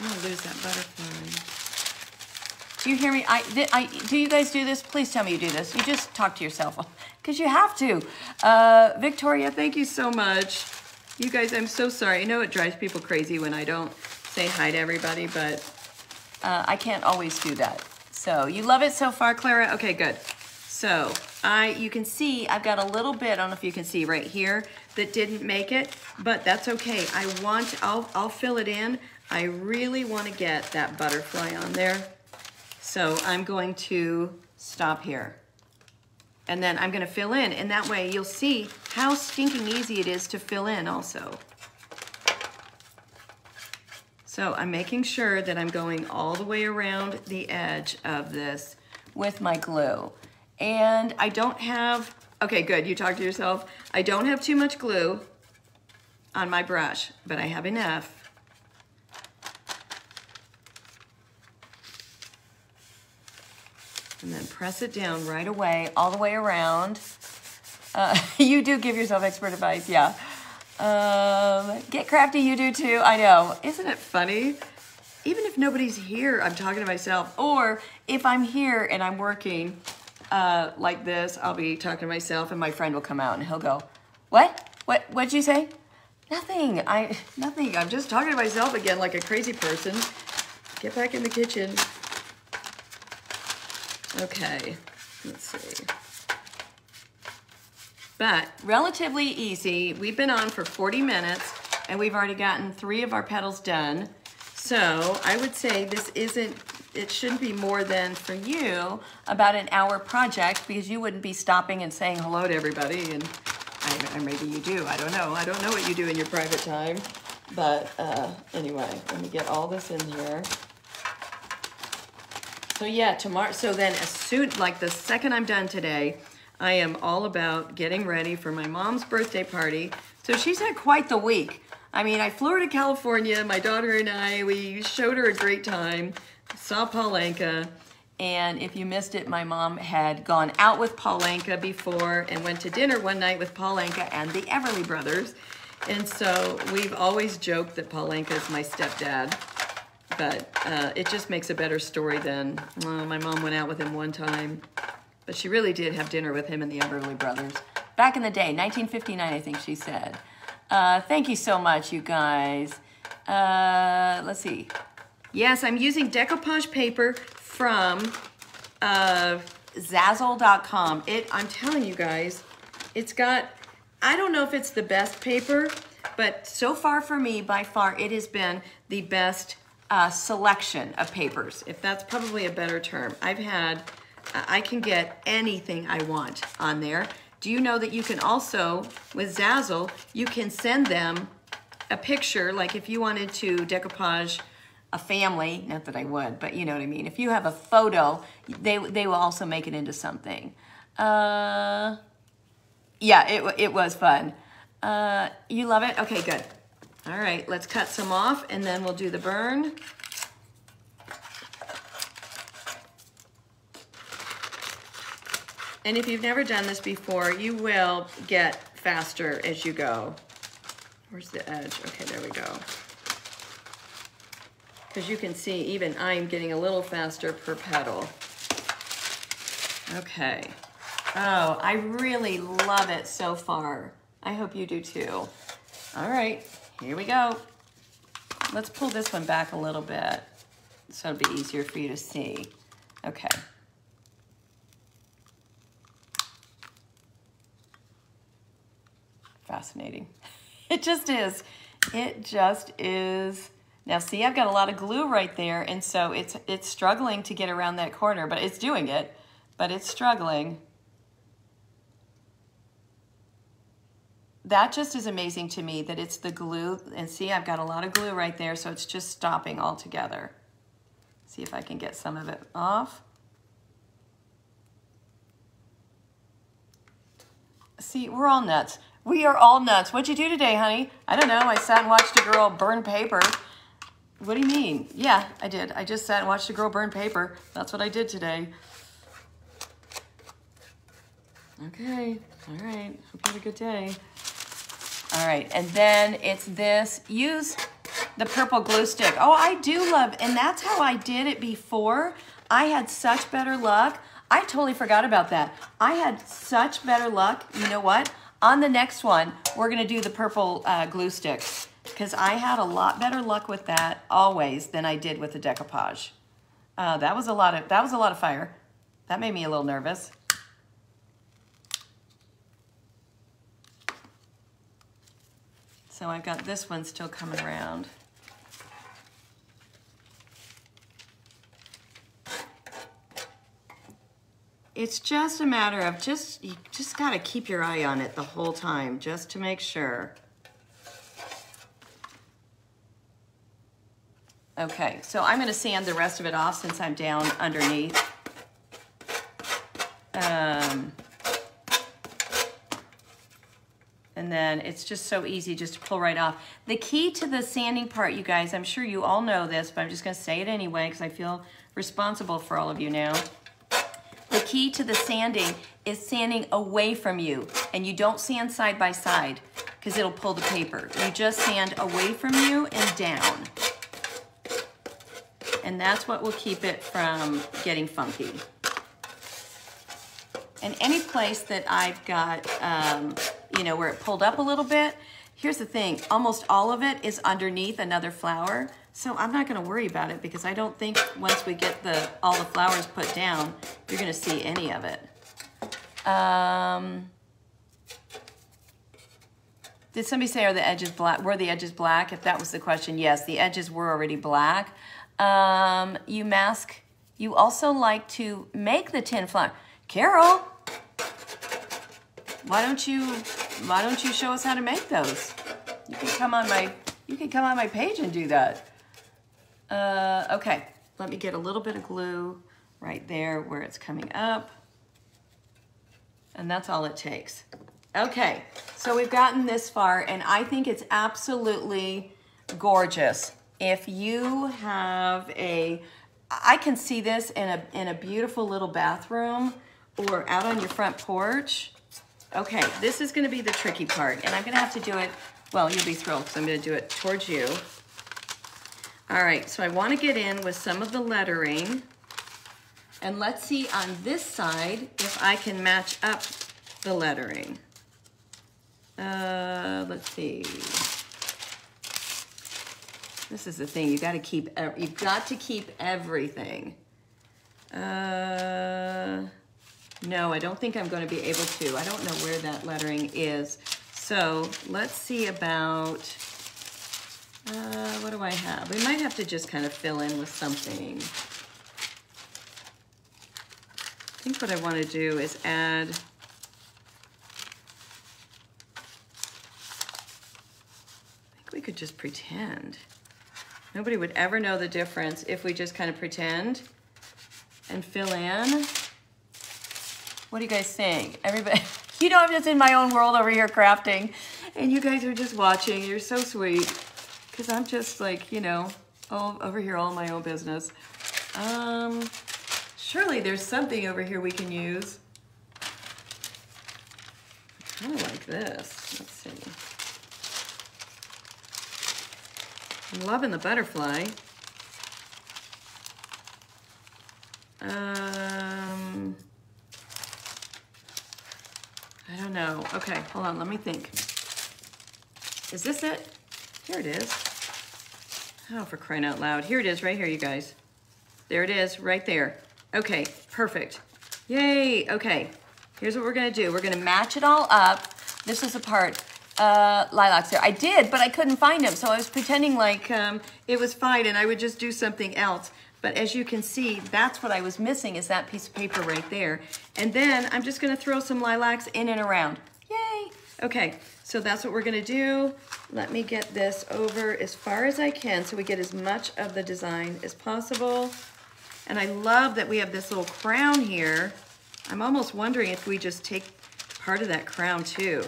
I'm to lose that butterfly. Do you hear me? I, I, do you guys do this? Please tell me you do this. You just talk to yourself because you have to. Uh, Victoria, thank you so much. You guys, I'm so sorry. I know it drives people crazy when I don't say hi to everybody, but uh, I can't always do that. So you love it so far, Clara? Okay, good. So I, you can see I've got a little bit, I don't know if you can see right here, that didn't make it, but that's okay. I want, I'll, I'll fill it in. I really want to get that butterfly on there. So I'm going to stop here. And then I'm gonna fill in, and that way you'll see how stinking easy it is to fill in also. So I'm making sure that I'm going all the way around the edge of this with my glue. And I don't have, okay, good, you talk to yourself. I don't have too much glue on my brush, but I have enough and then press it down right away, all the way around. Uh, you do give yourself expert advice, yeah. Um, get crafty, you do too. I know. Isn't it funny? Even if nobody's here, I'm talking to myself. Or if I'm here and I'm working uh, like this, I'll be talking to myself and my friend will come out and he'll go, what? What, what'd you say? Nothing, I, nothing. I'm just talking to myself again like a crazy person. Get back in the kitchen. Okay, let's see. But relatively easy. We've been on for 40 minutes and we've already gotten three of our petals done. So I would say this isn't, it shouldn't be more than for you about an hour project because you wouldn't be stopping and saying hello to everybody and I, maybe you do, I don't know. I don't know what you do in your private time. But uh, anyway, let me get all this in here. So yeah, tomorrow, so then as soon, like the second I'm done today, I am all about getting ready for my mom's birthday party. So she's had quite the week. I mean, I flew her to California, my daughter and I, we showed her a great time, saw Paul Anka, and if you missed it, my mom had gone out with Paul Anka before and went to dinner one night with Paul Anka and the Everly Brothers. And so we've always joked that Paul Anka is my stepdad but uh, it just makes a better story than well, my mom went out with him one time, but she really did have dinner with him and the Everly Brothers back in the day, 1959, I think she said. Uh, thank you so much, you guys. Uh, let's see. Yes, I'm using decoupage paper from uh, Zazzle.com. It, I'm telling you guys, it's got, I don't know if it's the best paper, but so far for me, by far, it has been the best uh, selection of papers, if that's probably a better term. I've had, I can get anything I want on there. Do you know that you can also, with Zazzle, you can send them a picture, like if you wanted to decoupage a family, not that I would, but you know what I mean. If you have a photo, they, they will also make it into something. Uh, yeah, it, it was fun. Uh, you love it? Okay, good. All right, let's cut some off and then we'll do the burn. And if you've never done this before, you will get faster as you go. Where's the edge? Okay, there we go. Because you can see even I'm getting a little faster per petal. Okay. Oh, I really love it so far. I hope you do too. All right, here we go. Let's pull this one back a little bit so it'll be easier for you to see. Okay. Fascinating. It just is. It just is. Now see, I've got a lot of glue right there, and so it's it's struggling to get around that corner, but it's doing it, but it's struggling. that just is amazing to me that it's the glue. And see, I've got a lot of glue right there, so it's just stopping altogether. See if I can get some of it off. See, we're all nuts. We are all nuts. What'd you do today, honey? I don't know. I sat and watched a girl burn paper. What do you mean? Yeah, I did. I just sat and watched a girl burn paper. That's what I did today. Okay. All right. Hope you had a good day. All right, and then it's this. Use the purple glue stick. Oh, I do love, and that's how I did it before. I had such better luck. I totally forgot about that. I had such better luck. You know what? On the next one, we're gonna do the purple uh, glue sticks because I had a lot better luck with that always than I did with the decoupage. Uh, that was a lot of that was a lot of fire. That made me a little nervous. So I've got this one still coming around. It's just a matter of just, you just gotta keep your eye on it the whole time just to make sure. Okay, so I'm gonna sand the rest of it off since I'm down underneath. Um, and then it's just so easy just to pull right off. The key to the sanding part, you guys, I'm sure you all know this, but I'm just gonna say it anyway because I feel responsible for all of you now. Key to the sanding is sanding away from you and you don't sand side by side because it'll pull the paper. You just sand away from you and down and that's what will keep it from getting funky. And any place that I've got, um, you know, where it pulled up a little bit, here's the thing, almost all of it is underneath another flower, so I'm not gonna worry about it because I don't think once we get the all the flowers put down, you're gonna see any of it. Um, did somebody say are the edges black? Were the edges black? If that was the question, yes, the edges were already black. Um, you mask, you also like to make the tin flower. Carol, why don't you, why don't you show us how to make those? You can come on my, you can come on my page and do that. Uh, okay, let me get a little bit of glue right there where it's coming up. And that's all it takes. Okay, so we've gotten this far and I think it's absolutely gorgeous if you have a, I can see this in a, in a beautiful little bathroom or out on your front porch. Okay, this is gonna be the tricky part and I'm gonna have to do it, well, you'll be thrilled because I'm gonna do it towards you. All right, so I wanna get in with some of the lettering and let's see on this side if I can match up the lettering. Uh, let's see. This is the thing, you gotta keep, you've got to keep everything. Uh, no, I don't think I'm gonna be able to. I don't know where that lettering is. So let's see about, uh, what do I have? We might have to just kind of fill in with something. I think what I wanna do is add, I think we could just pretend. Nobody would ever know the difference if we just kind of pretend and fill in. What do you guys think? Everybody, you know I'm just in my own world over here crafting and you guys are just watching. You're so sweet because I'm just like, you know, all over here all my own business. Um, surely there's something over here we can use. I kind of like this. Let's see. I'm loving the butterfly. Um, I don't know. Okay, hold on, let me think. Is this it? Here it is. Oh, for crying out loud. Here it is, right here, you guys. There it is, right there. Okay, perfect. Yay, okay. Here's what we're gonna do. We're gonna match it all up. This is a part uh, lilacs there. I did, but I couldn't find them, so I was pretending like um, it was fine and I would just do something else. But as you can see, that's what I was missing is that piece of paper right there. And then I'm just gonna throw some lilacs in and around. Yay! Okay, so that's what we're gonna do. Let me get this over as far as I can so we get as much of the design as possible. And I love that we have this little crown here. I'm almost wondering if we just take part of that crown too.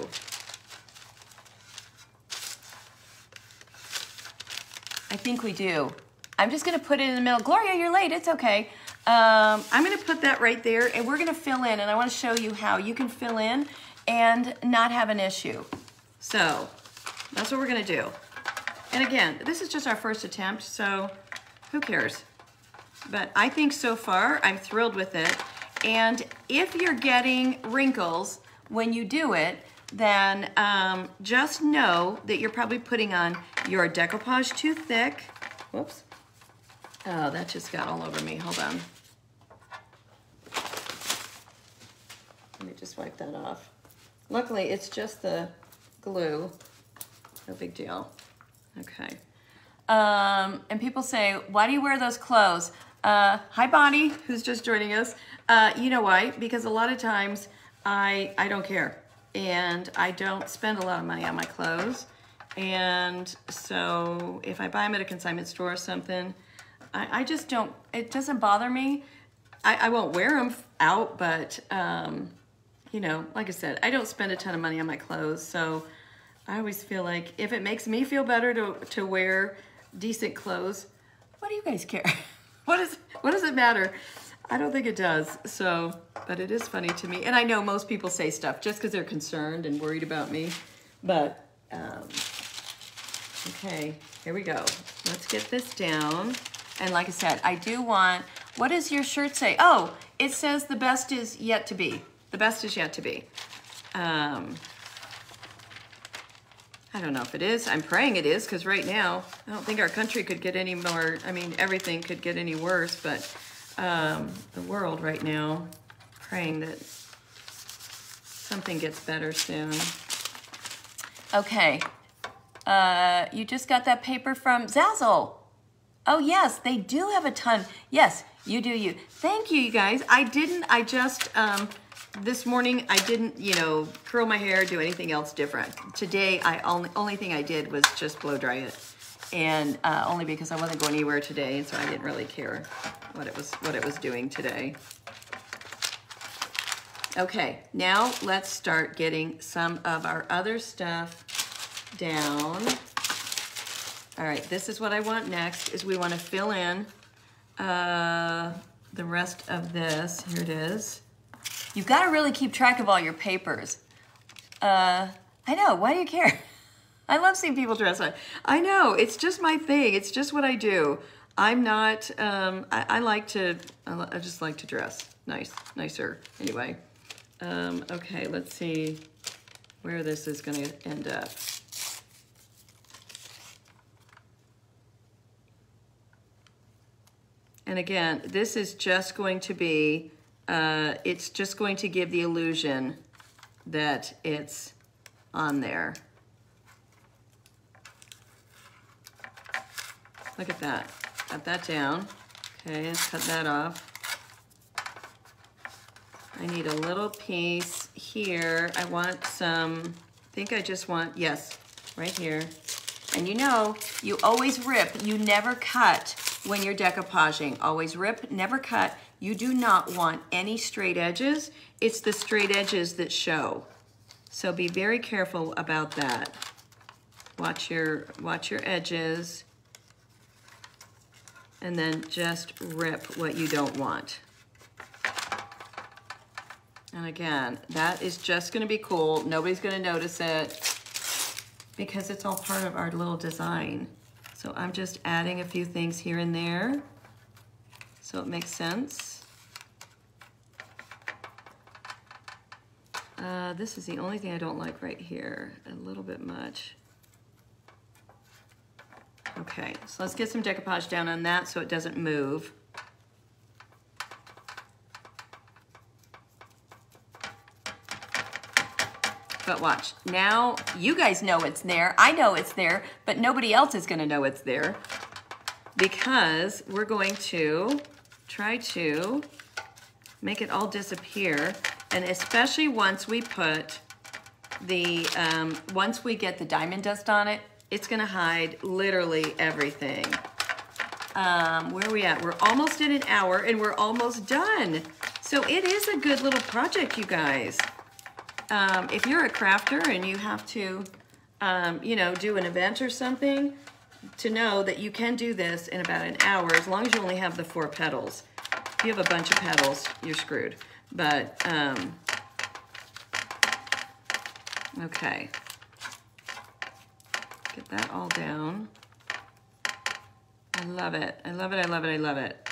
I think we do. I'm just gonna put it in the middle. Gloria, you're late, it's okay. Um, I'm gonna put that right there and we're gonna fill in and I wanna show you how you can fill in and not have an issue. So that's what we're gonna do. And again, this is just our first attempt, so who cares? but I think so far I'm thrilled with it. And if you're getting wrinkles when you do it, then um, just know that you're probably putting on your decoupage too thick. Whoops. Oh, that just got all over me. Hold on. Let me just wipe that off. Luckily, it's just the glue. No big deal. Okay. Um, and people say, why do you wear those clothes? Uh, hi, Bonnie, who's just joining us. Uh, you know why? Because a lot of times I, I don't care. And I don't spend a lot of money on my clothes. And so if I buy them at a consignment store or something, I, I just don't, it doesn't bother me. I, I won't wear them out, but, um, you know, like I said, I don't spend a ton of money on my clothes. So I always feel like if it makes me feel better to, to wear decent clothes, what do you guys care? what, is, what does it matter? I don't think it does. So, but it is funny to me. And I know most people say stuff just because they're concerned and worried about me. But, um, okay, here we go. Let's get this down. And like I said, I do want, what does your shirt say? Oh, it says the best is yet to be. The best is yet to be. Um, I don't know if it is. I'm praying it is because right now, I don't think our country could get any more, I mean, everything could get any worse, but um, the world right now, praying that something gets better soon. Okay. Uh, you just got that paper from Zazzle. Oh, yes, they do have a ton. Yes, you do you. Thank you, you guys. I didn't, I just, um, this morning I didn't, you know, curl my hair, do anything else different. Today, I only, only thing I did was just blow dry it. And uh, only because I wasn't going anywhere today, and so I didn't really care what it was, what it was doing today. Okay, now let's start getting some of our other stuff down. All right, this is what I want next, is we want to fill in uh, the rest of this. Here it is. You've got to really keep track of all your papers. Uh, I know, why do you care? I love seeing people dress up. I know, it's just my thing. It's just what I do. I'm not, um, I, I, like to, I just like to dress nice, nicer anyway. Um, okay, let's see where this is gonna end up. And again, this is just going to be, uh, it's just going to give the illusion that it's on there. Look at that. Cut that down. Okay, let's cut that off. I need a little piece here. I want some, I think I just want, yes, right here. And you know, you always rip, you never cut when you're decoupaging. Always rip, never cut. You do not want any straight edges. It's the straight edges that show. So be very careful about that. Watch your, watch your edges. And then just rip what you don't want. And again, that is just gonna be cool. Nobody's gonna notice it because it's all part of our little design. So I'm just adding a few things here and there so it makes sense. Uh, this is the only thing I don't like right here, a little bit much. Okay, so let's get some decoupage down on that so it doesn't move. But watch, now you guys know it's there. I know it's there, but nobody else is gonna know it's there because we're going to try to make it all disappear. And especially once we put the, um, once we get the diamond dust on it, it's gonna hide literally everything. Um, where are we at? We're almost in an hour and we're almost done. So it is a good little project, you guys um, if you're a crafter and you have to, um, you know, do an event or something, to know that you can do this in about an hour as long as you only have the four petals. If you have a bunch of petals, you're screwed. But, um, okay. Get that all down. I love it. I love it. I love it. I love it.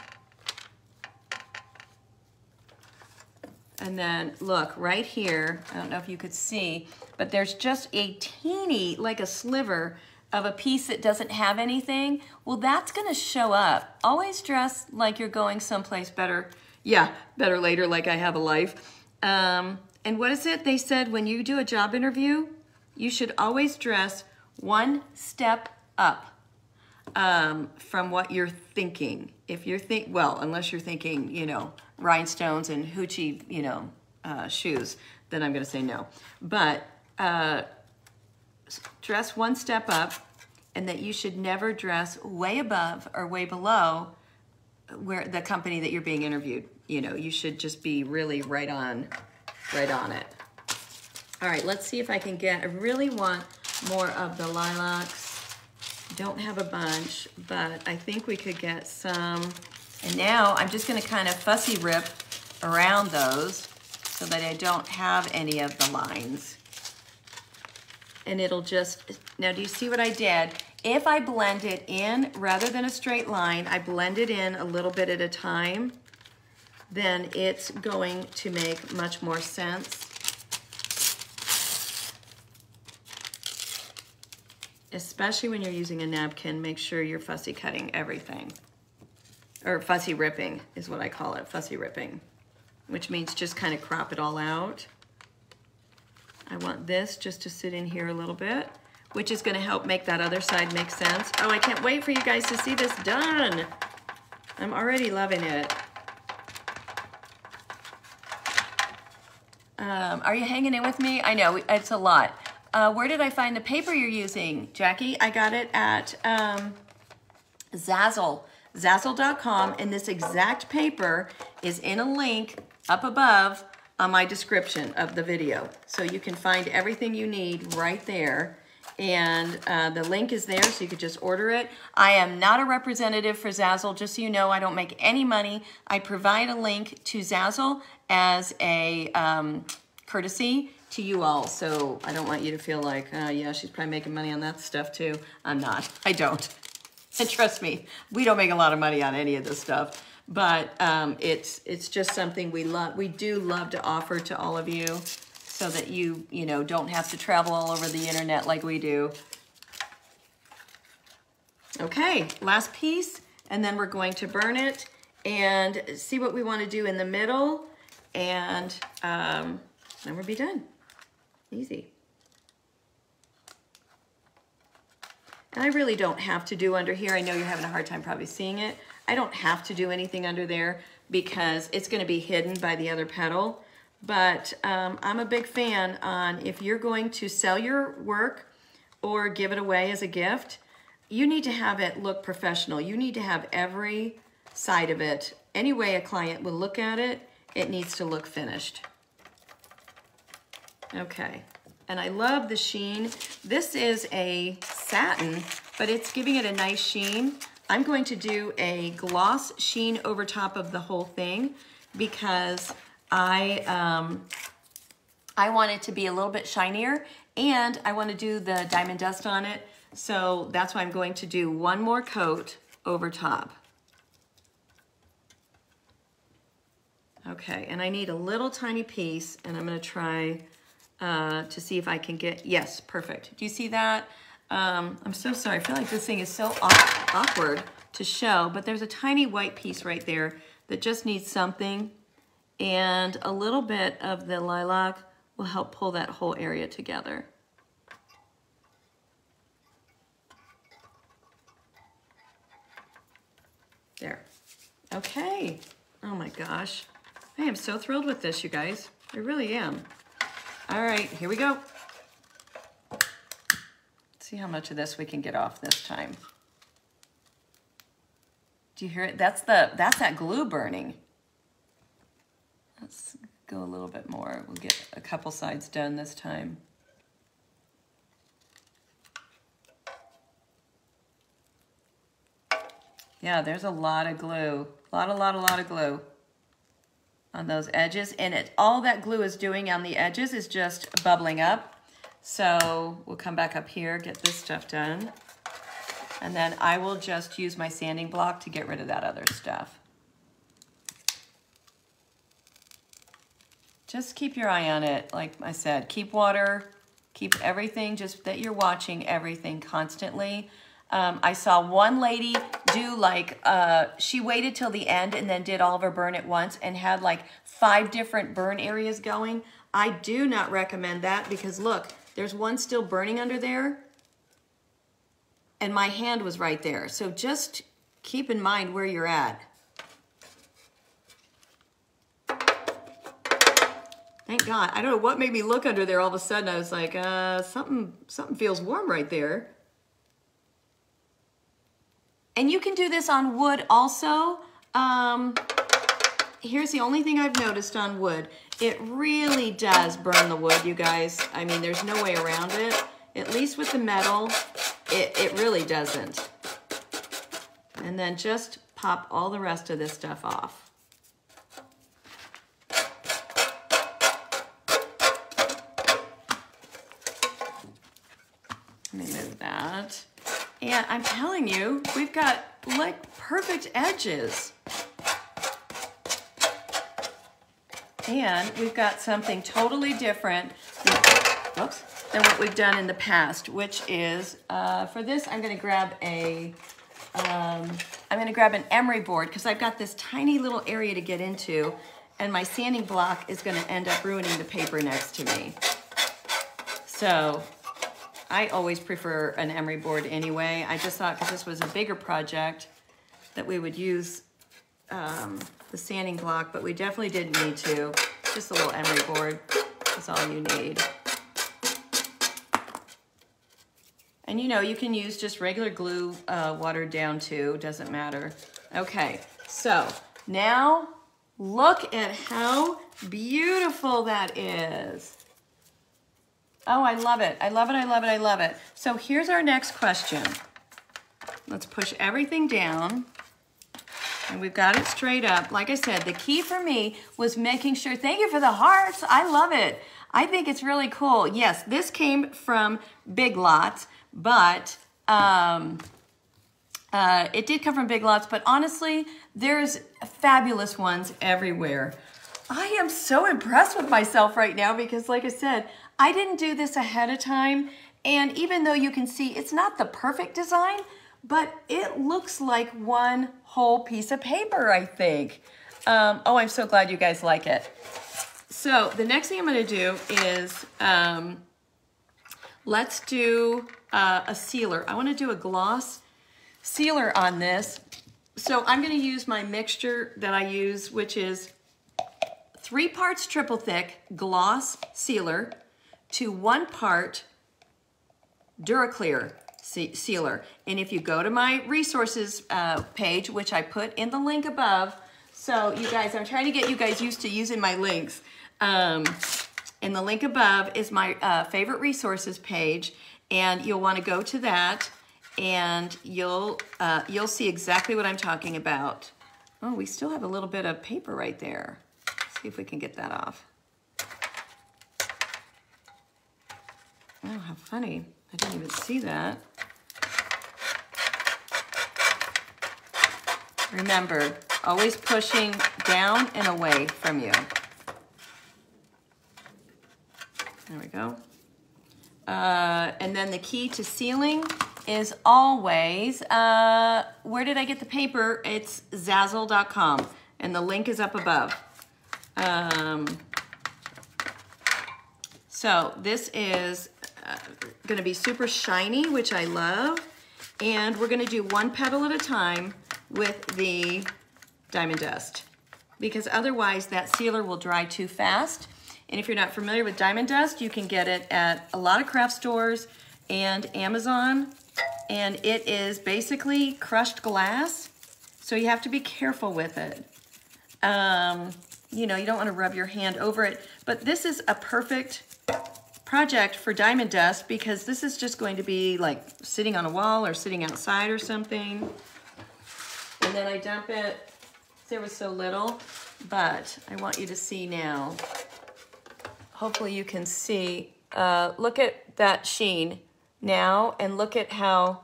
And then look right here, I don't know if you could see, but there's just a teeny, like a sliver of a piece that doesn't have anything. Well, that's gonna show up. Always dress like you're going someplace better. Yeah, better later, like I have a life. Um, and what is it? They said when you do a job interview, you should always dress one step up um, from what you're thinking. If you're think, well, unless you're thinking, you know, rhinestones and hoochie, you know, uh, shoes, then I'm going to say no. But uh, dress one step up, and that you should never dress way above or way below where the company that you're being interviewed. You know, you should just be really right on, right on it. All right, let's see if I can get. I really want more of the lilacs don't have a bunch, but I think we could get some. And now I'm just gonna kind of fussy rip around those so that I don't have any of the lines. And it'll just, now do you see what I did? If I blend it in, rather than a straight line, I blend it in a little bit at a time, then it's going to make much more sense. especially when you're using a napkin, make sure you're fussy cutting everything. Or fussy ripping is what I call it, fussy ripping, which means just kind of crop it all out. I want this just to sit in here a little bit, which is gonna help make that other side make sense. Oh, I can't wait for you guys to see this done. I'm already loving it. Um, are you hanging in with me? I know, it's a lot. Uh, where did I find the paper you're using, Jackie? I got it at um, Zazzle, Zazzle.com, and this exact paper is in a link up above on my description of the video. So you can find everything you need right there. And uh, the link is there, so you could just order it. I am not a representative for Zazzle, just so you know, I don't make any money. I provide a link to Zazzle as a um, courtesy to you all. So I don't want you to feel like, uh, yeah, she's probably making money on that stuff too. I'm not. I don't. And trust me, we don't make a lot of money on any of this stuff. But um, it's it's just something we love. We do love to offer to all of you, so that you you know don't have to travel all over the internet like we do. Okay, last piece, and then we're going to burn it and see what we want to do in the middle, and um, then we'll be done. Easy. And I really don't have to do under here. I know you're having a hard time probably seeing it. I don't have to do anything under there because it's gonna be hidden by the other petal. But um, I'm a big fan on if you're going to sell your work or give it away as a gift, you need to have it look professional. You need to have every side of it. Any way a client will look at it, it needs to look finished. Okay, and I love the sheen. This is a satin, but it's giving it a nice sheen. I'm going to do a gloss sheen over top of the whole thing because I, um, I want it to be a little bit shinier and I want to do the diamond dust on it. So that's why I'm going to do one more coat over top. Okay, and I need a little tiny piece and I'm gonna try uh, to see if I can get, yes, perfect. Do you see that? Um, I'm so sorry. I feel like this thing is so awkward to show, but there's a tiny white piece right there that just needs something. And a little bit of the lilac will help pull that whole area together. There. Okay. Oh my gosh. I am so thrilled with this, you guys. I really am. All right, here we go. See how much of this we can get off this time. Do you hear it? That's the that's that glue burning. Let's go a little bit more. We'll get a couple sides done this time. Yeah, there's a lot of glue. A lot, a lot, a lot of glue on those edges. And it, all that glue is doing on the edges is just bubbling up. So we'll come back up here, get this stuff done. And then I will just use my sanding block to get rid of that other stuff. just keep your eye on it. Like I said, keep water, keep everything, just that you're watching everything constantly. Um, I saw one lady do like, uh, she waited till the end and then did all of her burn at once and had like five different burn areas going. I do not recommend that because look, there's one still burning under there and my hand was right there. So just keep in mind where you're at. Thank God. I don't know what made me look under there all of a sudden. I was like, uh, something, something feels warm right there. And you can do this on wood also. Um, here's the only thing I've noticed on wood. It really does burn the wood, you guys. I mean, there's no way around it. At least with the metal, it, it really doesn't. And then just pop all the rest of this stuff off. Let me move that. And I'm telling you, we've got like perfect edges. And we've got something totally different than, than what we've done in the past, which is, uh, for this, I'm gonna grab a, um, I'm gonna grab an emery board because I've got this tiny little area to get into and my sanding block is gonna end up ruining the paper next to me. So I always prefer an emery board anyway. I just thought because this was a bigger project that we would use um, the sanding block, but we definitely didn't need to. Just a little emery board is all you need. And you know, you can use just regular glue uh, watered down too, doesn't matter. Okay, so now look at how beautiful that is. Oh, I love it. I love it. I love it. I love it. So here's our next question. Let's push everything down. And we've got it straight up. Like I said, the key for me was making sure, thank you for the hearts. I love it. I think it's really cool. Yes, this came from Big Lots, but um, uh, it did come from Big Lots, but honestly, there's fabulous ones everywhere. I am so impressed with myself right now because like I said, I didn't do this ahead of time. And even though you can see it's not the perfect design, but it looks like one whole piece of paper, I think. Um, oh, I'm so glad you guys like it. So the next thing I'm gonna do is, um, let's do uh, a sealer. I wanna do a gloss sealer on this. So I'm gonna use my mixture that I use, which is three parts triple thick gloss sealer, to one part Duraclear sealer. And if you go to my resources uh, page, which I put in the link above, so you guys, I'm trying to get you guys used to using my links. Um, and the link above is my uh, favorite resources page, and you'll want to go to that, and you'll uh, you'll see exactly what I'm talking about. Oh, we still have a little bit of paper right there. Let's see if we can get that off. Oh, how funny. I didn't even see that. Remember, always pushing down and away from you. There we go. Uh, and then the key to sealing is always, uh, where did I get the paper? It's Zazzle.com, and the link is up above. Um, so this is gonna be super shiny, which I love. And we're gonna do one petal at a time with the Diamond Dust because otherwise that sealer will dry too fast. And if you're not familiar with Diamond Dust, you can get it at a lot of craft stores and Amazon. And it is basically crushed glass, so you have to be careful with it. Um, you know, you don't want to rub your hand over it, but this is a perfect project for diamond dust because this is just going to be like sitting on a wall or sitting outside or something. And then I dump it, there was so little, but I want you to see now. Hopefully you can see, uh, look at that sheen now and look at how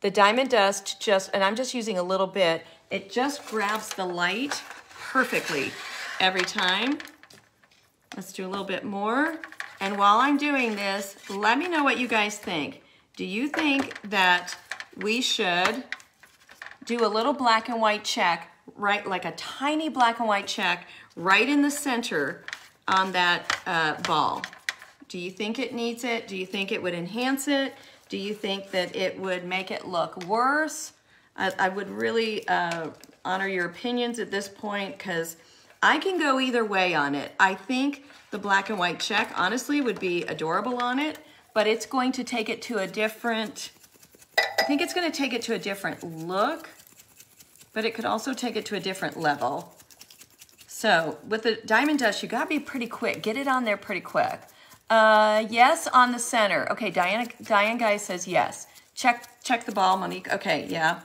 the diamond dust just, and I'm just using a little bit, it just grabs the light perfectly every time. Let's do a little bit more. And while I'm doing this, let me know what you guys think. Do you think that we should do a little black and white check, right, like a tiny black and white check right in the center on that uh, ball? Do you think it needs it? Do you think it would enhance it? Do you think that it would make it look worse? I, I would really uh, honor your opinions at this point because I can go either way on it. I think the black and white check, honestly, would be adorable on it, but it's going to take it to a different, I think it's gonna take it to a different look, but it could also take it to a different level. So with the diamond dust, you gotta be pretty quick. Get it on there pretty quick. Uh, yes, on the center. Okay, Diana, Diane Guy says yes. Check, check the ball, Monique. Okay, yeah.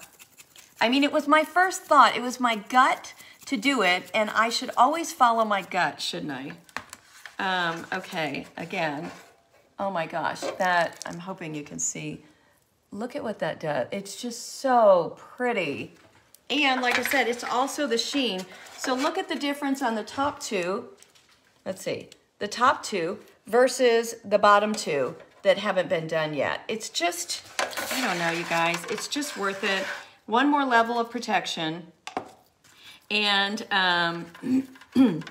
I mean, it was my first thought. It was my gut to do it, and I should always follow my gut, shouldn't I? Um, okay, again. Oh my gosh, that, I'm hoping you can see. Look at what that does. It's just so pretty. And like I said, it's also the sheen. So look at the difference on the top two. Let's see. The top two versus the bottom two that haven't been done yet. It's just, I don't know, you guys. It's just worth it. One more level of protection. And um,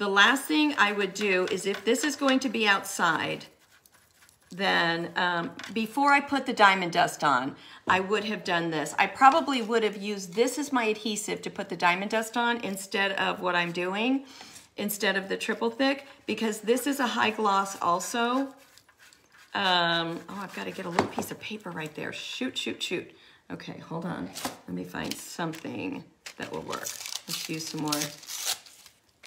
the last thing I would do is if this is going to be outside, then um, before I put the diamond dust on, I would have done this. I probably would have used this as my adhesive to put the diamond dust on instead of what I'm doing, instead of the triple thick, because this is a high gloss also. Um, oh, I've got to get a little piece of paper right there. Shoot, shoot, shoot. Okay, hold on. Let me find something that will work. Let's use some more.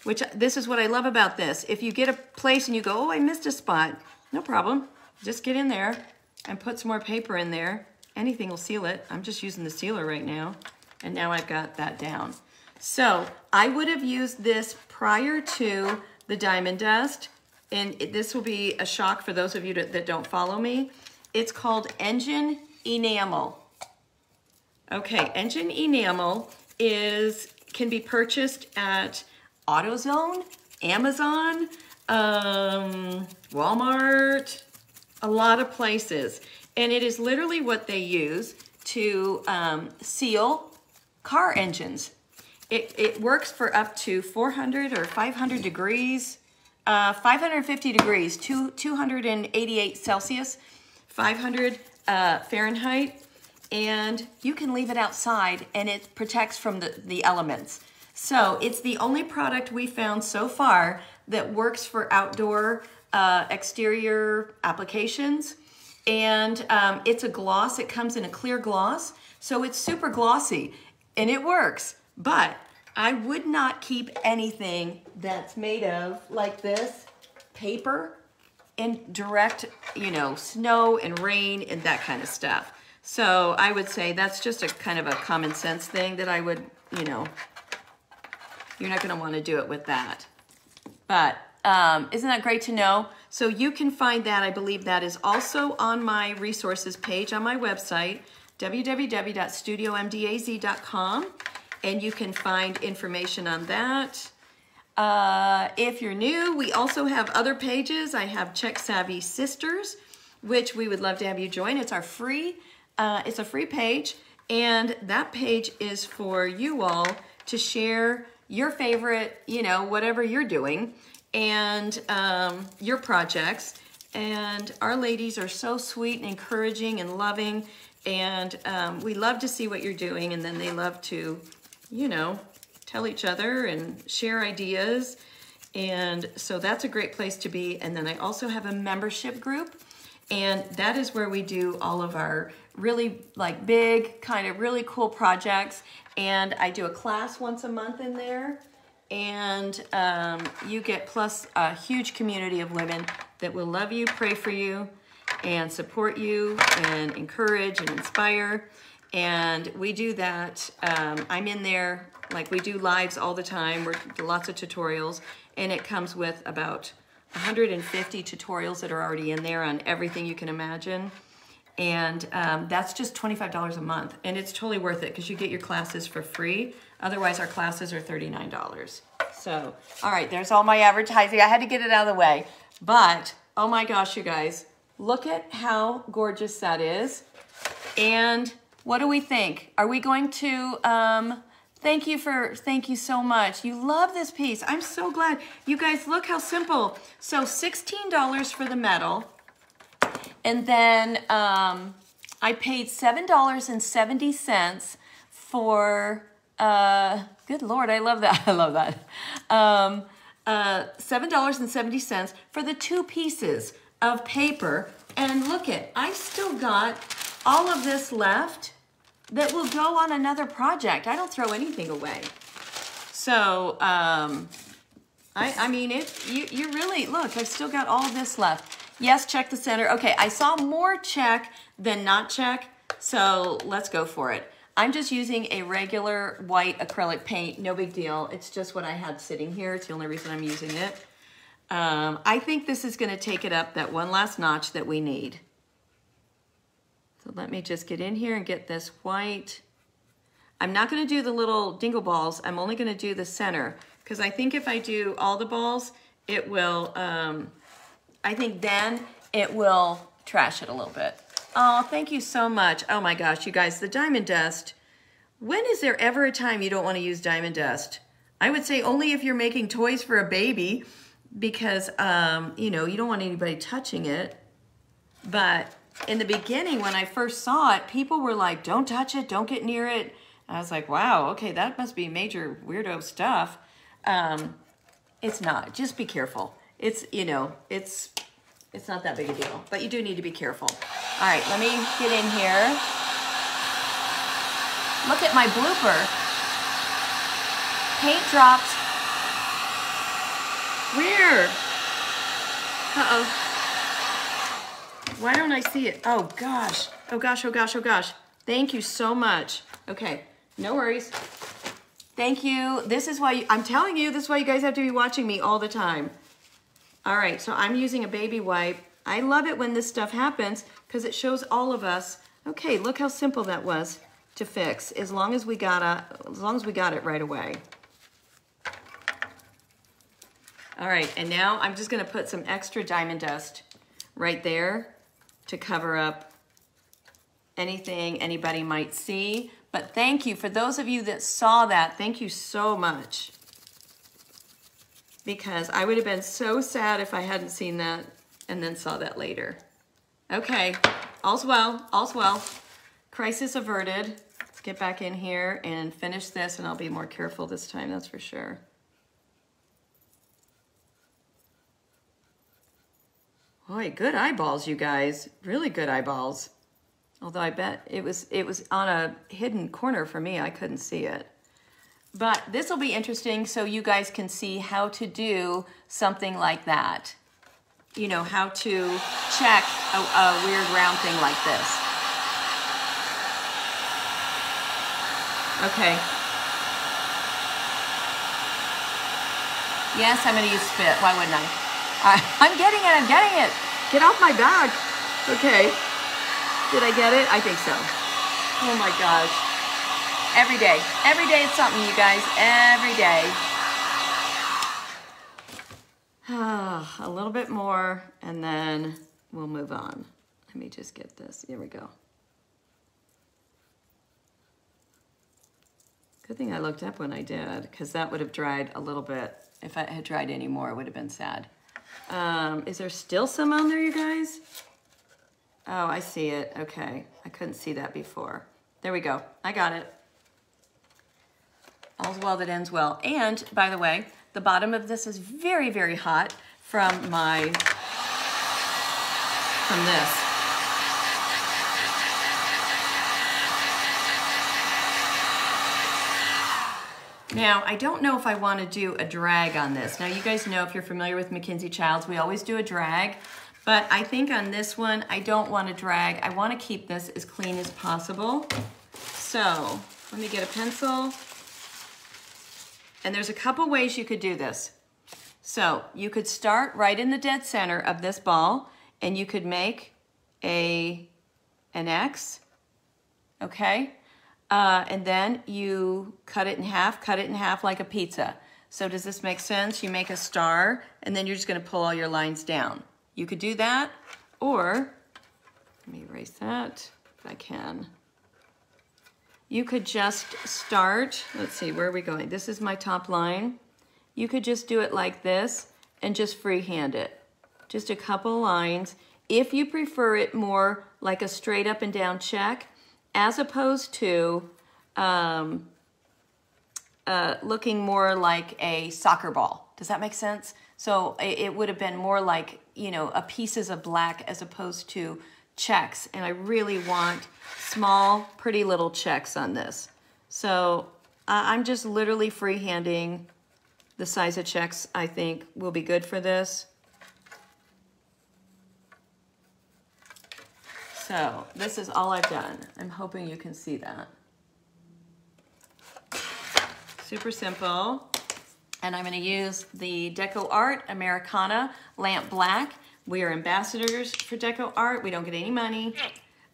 Which, this is what I love about this. If you get a place and you go, oh, I missed a spot, no problem. Just get in there and put some more paper in there. Anything will seal it. I'm just using the sealer right now. And now I've got that down. So I would have used this prior to the diamond dust. And this will be a shock for those of you that don't follow me. It's called Engine Enamel. Okay, Engine Enamel is can be purchased at AutoZone, Amazon, um, Walmart, a lot of places. And it is literally what they use to um, seal car engines. It, it works for up to 400 or 500 degrees, uh, 550 degrees, two, 288 Celsius, 500 uh, Fahrenheit and you can leave it outside and it protects from the, the elements. So it's the only product we found so far that works for outdoor uh, exterior applications. And um, it's a gloss, it comes in a clear gloss. So it's super glossy and it works. But I would not keep anything that's made of like this paper in direct, you know, snow and rain and that kind of stuff. So I would say that's just a kind of a common sense thing that I would, you know, you're not gonna wanna do it with that. But um, isn't that great to know? So you can find that, I believe that is also on my resources page on my website, www.studiomdaz.com, and you can find information on that. Uh, if you're new, we also have other pages. I have Check Savvy Sisters, which we would love to have you join. It's our free uh, it's a free page, and that page is for you all to share your favorite, you know, whatever you're doing and um, your projects. And our ladies are so sweet and encouraging and loving. And um, we love to see what you're doing. And then they love to, you know, tell each other and share ideas. And so that's a great place to be. And then I also have a membership group. And that is where we do all of our really like big, kind of really cool projects. And I do a class once a month in there. And um, you get plus a huge community of women that will love you, pray for you, and support you, and encourage and inspire. And we do that. Um, I'm in there, like we do lives all the time. We're lots of tutorials, and it comes with about 150 tutorials that are already in there on everything you can imagine. And um, that's just $25 a month. And it's totally worth it because you get your classes for free. Otherwise, our classes are $39. So, all right, there's all my advertising. I had to get it out of the way. But, oh my gosh, you guys, look at how gorgeous that is. And what do we think? Are we going to, um, thank you for, thank you so much. You love this piece. I'm so glad. You guys, look how simple. So $16 for the metal. And then um, I paid $7.70 for, uh, good Lord, I love that. I love that. Um, uh, $7.70 for the two pieces of paper. And look it, I still got all of this left that will go on another project. I don't throw anything away. So, um, I, I mean, it. You, you really, look, I've still got all this left. Yes, check the center. Okay, I saw more check than not check, so let's go for it. I'm just using a regular white acrylic paint, no big deal. It's just what I had sitting here. It's the only reason I'm using it. Um, I think this is gonna take it up that one last notch that we need. So let me just get in here and get this white. I'm not gonna do the little dingle balls. I'm only gonna do the center because I think if I do all the balls, it will, um, I think then it will trash it a little bit. Oh, thank you so much. Oh my gosh, you guys, the diamond dust. When is there ever a time you don't want to use diamond dust? I would say only if you're making toys for a baby because, um, you know, you don't want anybody touching it. But in the beginning, when I first saw it, people were like, don't touch it, don't get near it. I was like, wow, okay, that must be major weirdo stuff. Um, it's not. Just be careful. It's, you know, it's it's not that big a deal, but you do need to be careful. All right, let me get in here. Look at my blooper. Paint dropped. Where? Uh-oh. Why don't I see it? Oh, gosh. Oh, gosh, oh, gosh, oh, gosh. Thank you so much. Okay, no worries. Thank you. This is why, you, I'm telling you, this is why you guys have to be watching me all the time. All right, so I'm using a baby wipe. I love it when this stuff happens because it shows all of us, okay, look how simple that was to fix as long as we got a, as long as we got it right away. All right, and now I'm just gonna put some extra diamond dust right there to cover up anything anybody might see. But thank you for those of you that saw that. Thank you so much because I would have been so sad if I hadn't seen that and then saw that later. Okay, all's well, all's well. Crisis averted. Let's get back in here and finish this and I'll be more careful this time, that's for sure. Boy, good eyeballs, you guys. Really good eyeballs. Although I bet it was it was on a hidden corner for me. I couldn't see it. But this will be interesting so you guys can see how to do something like that. You know, how to check a, a weird round thing like this. Okay. Yes, I'm gonna use spit. Why wouldn't I? I'm getting it, I'm getting it. Get off my back. Okay. Did I get it? I think so. Oh my gosh. Every day. Every day it's something, you guys. Every day. a little bit more, and then we'll move on. Let me just get this. Here we go. Good thing I looked up when I did, because that would have dried a little bit. If it had dried any more, it would have been sad. Um, is there still some on there, you guys? Oh, I see it. Okay. I couldn't see that before. There we go. I got it. All's well that ends well. And by the way, the bottom of this is very, very hot from my, from this. Now, I don't know if I want to do a drag on this. Now, you guys know if you're familiar with MacKenzie-Childs, we always do a drag. But I think on this one, I don't want to drag. I want to keep this as clean as possible. So, let me get a pencil. And there's a couple ways you could do this. So you could start right in the dead center of this ball and you could make a an X, okay? Uh, and then you cut it in half, cut it in half like a pizza. So does this make sense? You make a star and then you're just gonna pull all your lines down. You could do that or, let me erase that if I can. You could just start, let's see, where are we going? This is my top line. You could just do it like this and just freehand it. Just a couple lines. If you prefer it more like a straight up and down check, as opposed to um, uh, looking more like a soccer ball. Does that make sense? So it, it would have been more like, you know, a pieces of black as opposed to checks. And I really want small, pretty little checks on this. So uh, I'm just literally freehanding the size of checks I think will be good for this. So this is all I've done. I'm hoping you can see that. Super simple. And I'm gonna use the DecoArt Americana Lamp Black. We are ambassadors for DecoArt. We don't get any money,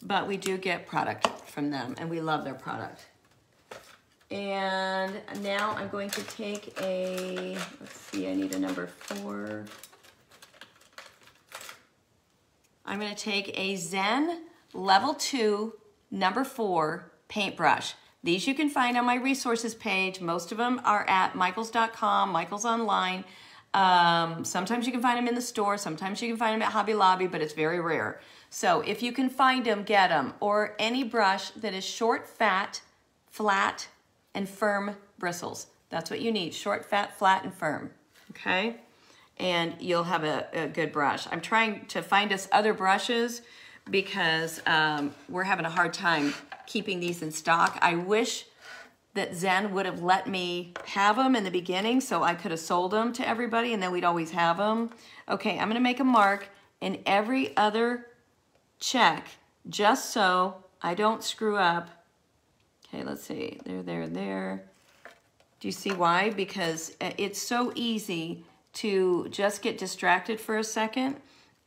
but we do get product from them and we love their product. And now I'm going to take a, let's see, I need a number four. I'm gonna take a Zen Level 2, number 4 paintbrush. These you can find on my resources page. Most of them are at michaels.com, Michaels Online. Um, sometimes you can find them in the store. Sometimes you can find them at Hobby Lobby, but it's very rare. So if you can find them, get them. Or any brush that is short, fat, flat, and firm bristles. That's what you need, short, fat, flat, and firm, okay? And you'll have a, a good brush. I'm trying to find us other brushes because um, we're having a hard time keeping these in stock. I wish that Zen would have let me have them in the beginning so I could have sold them to everybody and then we'd always have them. Okay, I'm gonna make a mark in every other check just so I don't screw up. Okay, let's see, there, there, there. Do you see why? Because uh, it's so easy to just get distracted for a second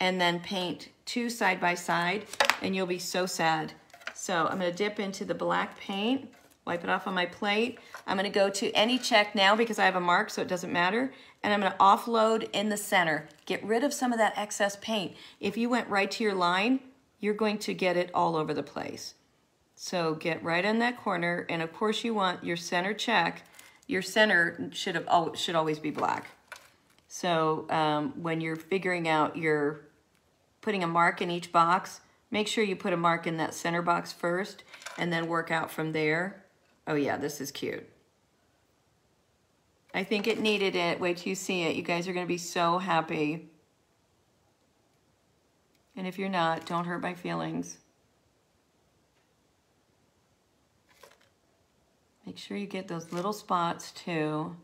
and then paint two side by side and you'll be so sad. So I'm gonna dip into the black paint, wipe it off on my plate. I'm gonna go to any check now because I have a mark so it doesn't matter. And I'm gonna offload in the center. Get rid of some of that excess paint. If you went right to your line, you're going to get it all over the place. So get right in that corner. And of course you want your center check. Your center should, have, should always be black. So um, when you're figuring out your putting a mark in each box, make sure you put a mark in that center box first and then work out from there. Oh yeah, this is cute. I think it needed it. Wait till you see it. You guys are going to be so happy. And if you're not, don't hurt my feelings. Make sure you get those little spots too.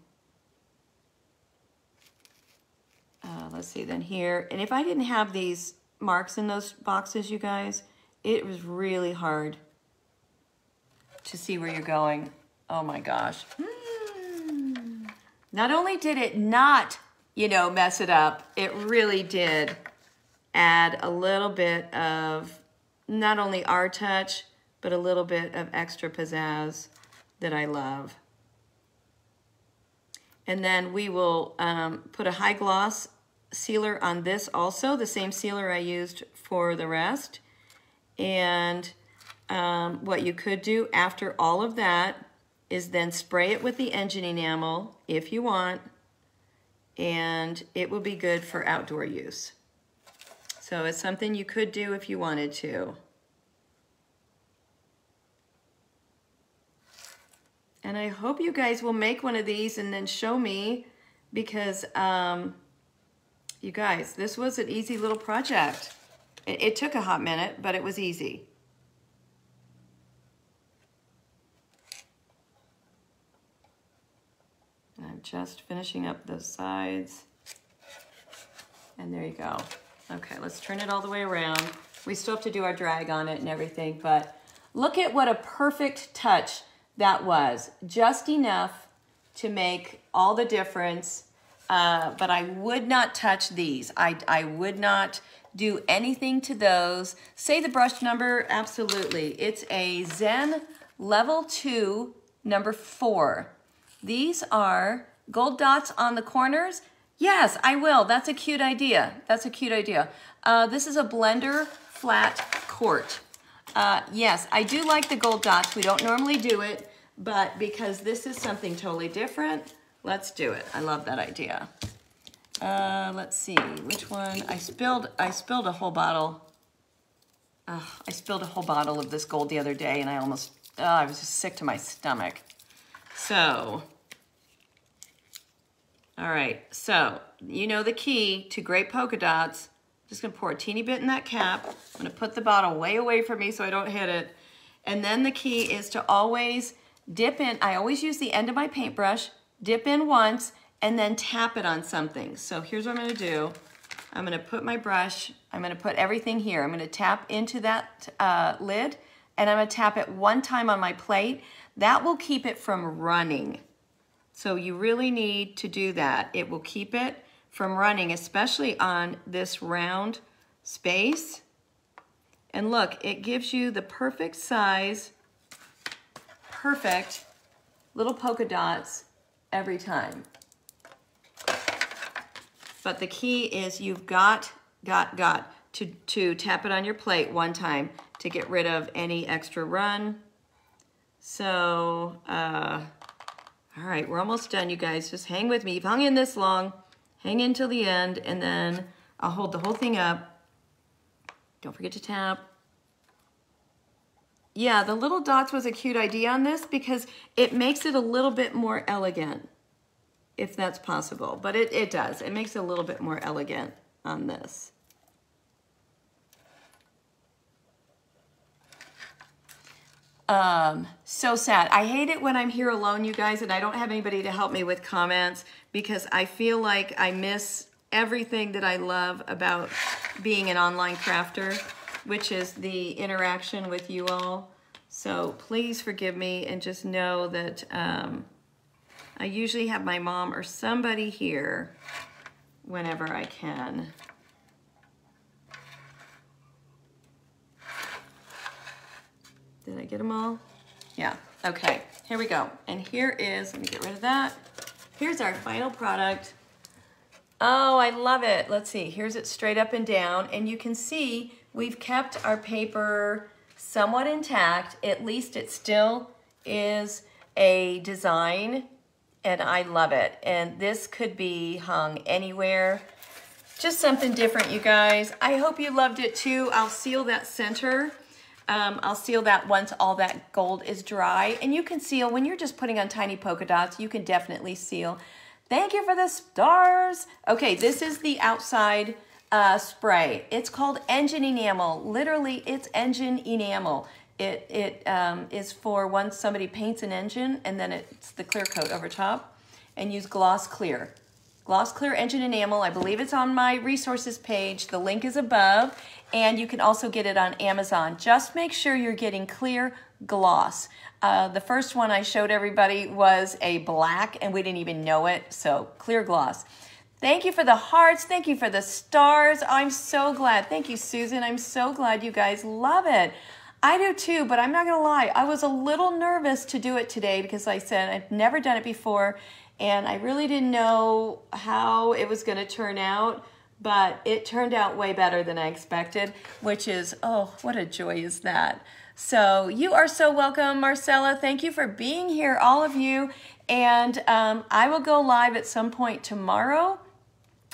Uh, let's see, then here. And if I didn't have these marks in those boxes, you guys, it was really hard to see where you're going. Oh my gosh. Hmm. Not only did it not, you know, mess it up, it really did add a little bit of not only our touch, but a little bit of extra pizzazz that I love. And then we will um, put a high gloss sealer on this also, the same sealer I used for the rest. And um, what you could do after all of that is then spray it with the engine enamel if you want, and it will be good for outdoor use. So it's something you could do if you wanted to. And I hope you guys will make one of these and then show me because um, you guys, this was an easy little project. It, it took a hot minute, but it was easy. Just finishing up the sides. And there you go. Okay, let's turn it all the way around. We still have to do our drag on it and everything, but look at what a perfect touch that was. Just enough to make all the difference uh, but I would not touch these. I, I would not do anything to those. Say the brush number, absolutely. It's a Zen Level 2, number 4. These are gold dots on the corners? Yes, I will. That's a cute idea. That's a cute idea. Uh, this is a blender flat court. Uh, yes, I do like the gold dots. We don't normally do it, but because this is something totally different, let's do it. I love that idea. Uh, let's see, which one? I spilled, I spilled a whole bottle. Uh, I spilled a whole bottle of this gold the other day and I almost, oh, I was just sick to my stomach. So, all right, so you know the key to great polka dots. Just gonna pour a teeny bit in that cap. I'm gonna put the bottle way away from me so I don't hit it. And then the key is to always dip in. I always use the end of my paintbrush, dip in once, and then tap it on something. So here's what I'm gonna do. I'm gonna put my brush, I'm gonna put everything here. I'm gonna tap into that uh, lid and I'm gonna tap it one time on my plate. That will keep it from running. So you really need to do that. It will keep it from running, especially on this round space. And look, it gives you the perfect size, perfect little polka dots every time. But the key is you've got, got, got to, to tap it on your plate one time to get rid of any extra run. So, uh, all right, we're almost done, you guys. Just hang with me. You've hung in this long. Hang in till the end, and then I'll hold the whole thing up. Don't forget to tap. Yeah, the little dots was a cute idea on this because it makes it a little bit more elegant if that's possible. But it, it does. It makes it a little bit more elegant on this. Um, so sad. I hate it when I'm here alone, you guys, and I don't have anybody to help me with comments because I feel like I miss everything that I love about being an online crafter, which is the interaction with you all. So please forgive me and just know that um, I usually have my mom or somebody here whenever I can. Did I get them all? Yeah, okay, here we go. And here is, let me get rid of that. Here's our final product. Oh, I love it. Let's see, here's it straight up and down. And you can see we've kept our paper somewhat intact. At least it still is a design and I love it. And this could be hung anywhere. Just something different, you guys. I hope you loved it too. I'll seal that center. Um, I'll seal that once all that gold is dry. And you can seal, when you're just putting on tiny polka dots, you can definitely seal. Thank you for the stars. Okay, this is the outside uh, spray. It's called engine enamel. Literally, it's engine enamel. It, it um, is for once somebody paints an engine and then it's the clear coat over top and use gloss clear. Gloss Clear Engine Enamel. I believe it's on my resources page. The link is above, and you can also get it on Amazon. Just make sure you're getting clear gloss. Uh, the first one I showed everybody was a black, and we didn't even know it, so clear gloss. Thank you for the hearts. Thank you for the stars. I'm so glad. Thank you, Susan. I'm so glad you guys love it. I do too, but I'm not going to lie. I was a little nervous to do it today because I said I've never done it before and I really didn't know how it was going to turn out, but it turned out way better than I expected, which is, oh, what a joy is that. So you are so welcome, Marcella. Thank you for being here, all of you. And um, I will go live at some point tomorrow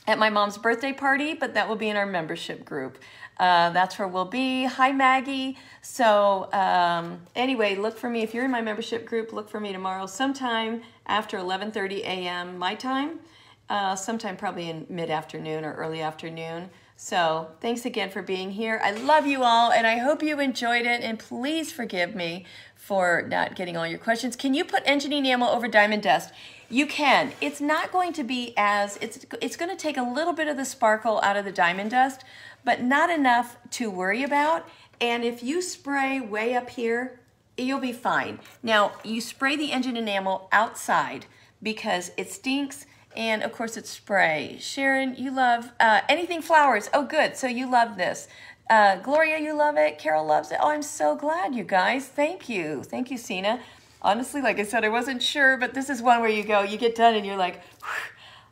at my mom's birthday party, but that will be in our membership group. Uh, that's where we'll be. Hi, Maggie. So um, anyway, look for me. If you're in my membership group, look for me tomorrow sometime after 11.30 a.m. my time, uh, sometime probably in mid-afternoon or early afternoon. So thanks again for being here. I love you all, and I hope you enjoyed it, and please forgive me for not getting all your questions. Can you put engine enamel over diamond dust? You can. It's not going to be as, it's, it's going to take a little bit of the sparkle out of the diamond dust, but not enough to worry about. And if you spray way up here, you'll be fine. Now, you spray the engine enamel outside because it stinks and of course it's spray. Sharon, you love uh, anything flowers. Oh, good. So you love this. Uh, Gloria, you love it. Carol loves it. Oh, I'm so glad, you guys. Thank you. Thank you, Sina. honestly, like I said, I wasn't sure, but this is one where you go, you get done and you're like,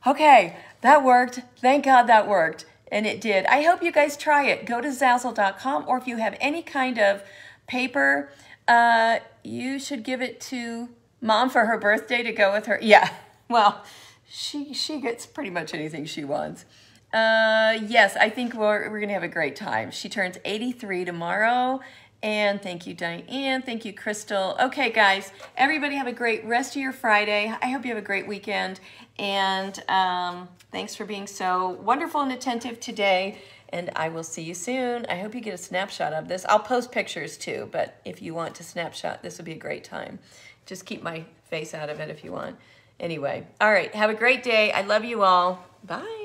okay, that worked. Thank God that worked. And it did. I hope you guys try it. Go to Zazzle.com or if you have any kind of paper, uh, you should give it to mom for her birthday to go with her. Yeah, well, she, she gets pretty much anything she wants. Uh, yes, I think we're, we're going to have a great time. She turns 83 tomorrow. And thank you, Diane. Thank you, Crystal. Okay, guys, everybody have a great rest of your Friday. I hope you have a great weekend. And um, thanks for being so wonderful and attentive today. And I will see you soon. I hope you get a snapshot of this. I'll post pictures too, but if you want to snapshot, this would be a great time. Just keep my face out of it if you want. Anyway, all right, have a great day. I love you all. Bye.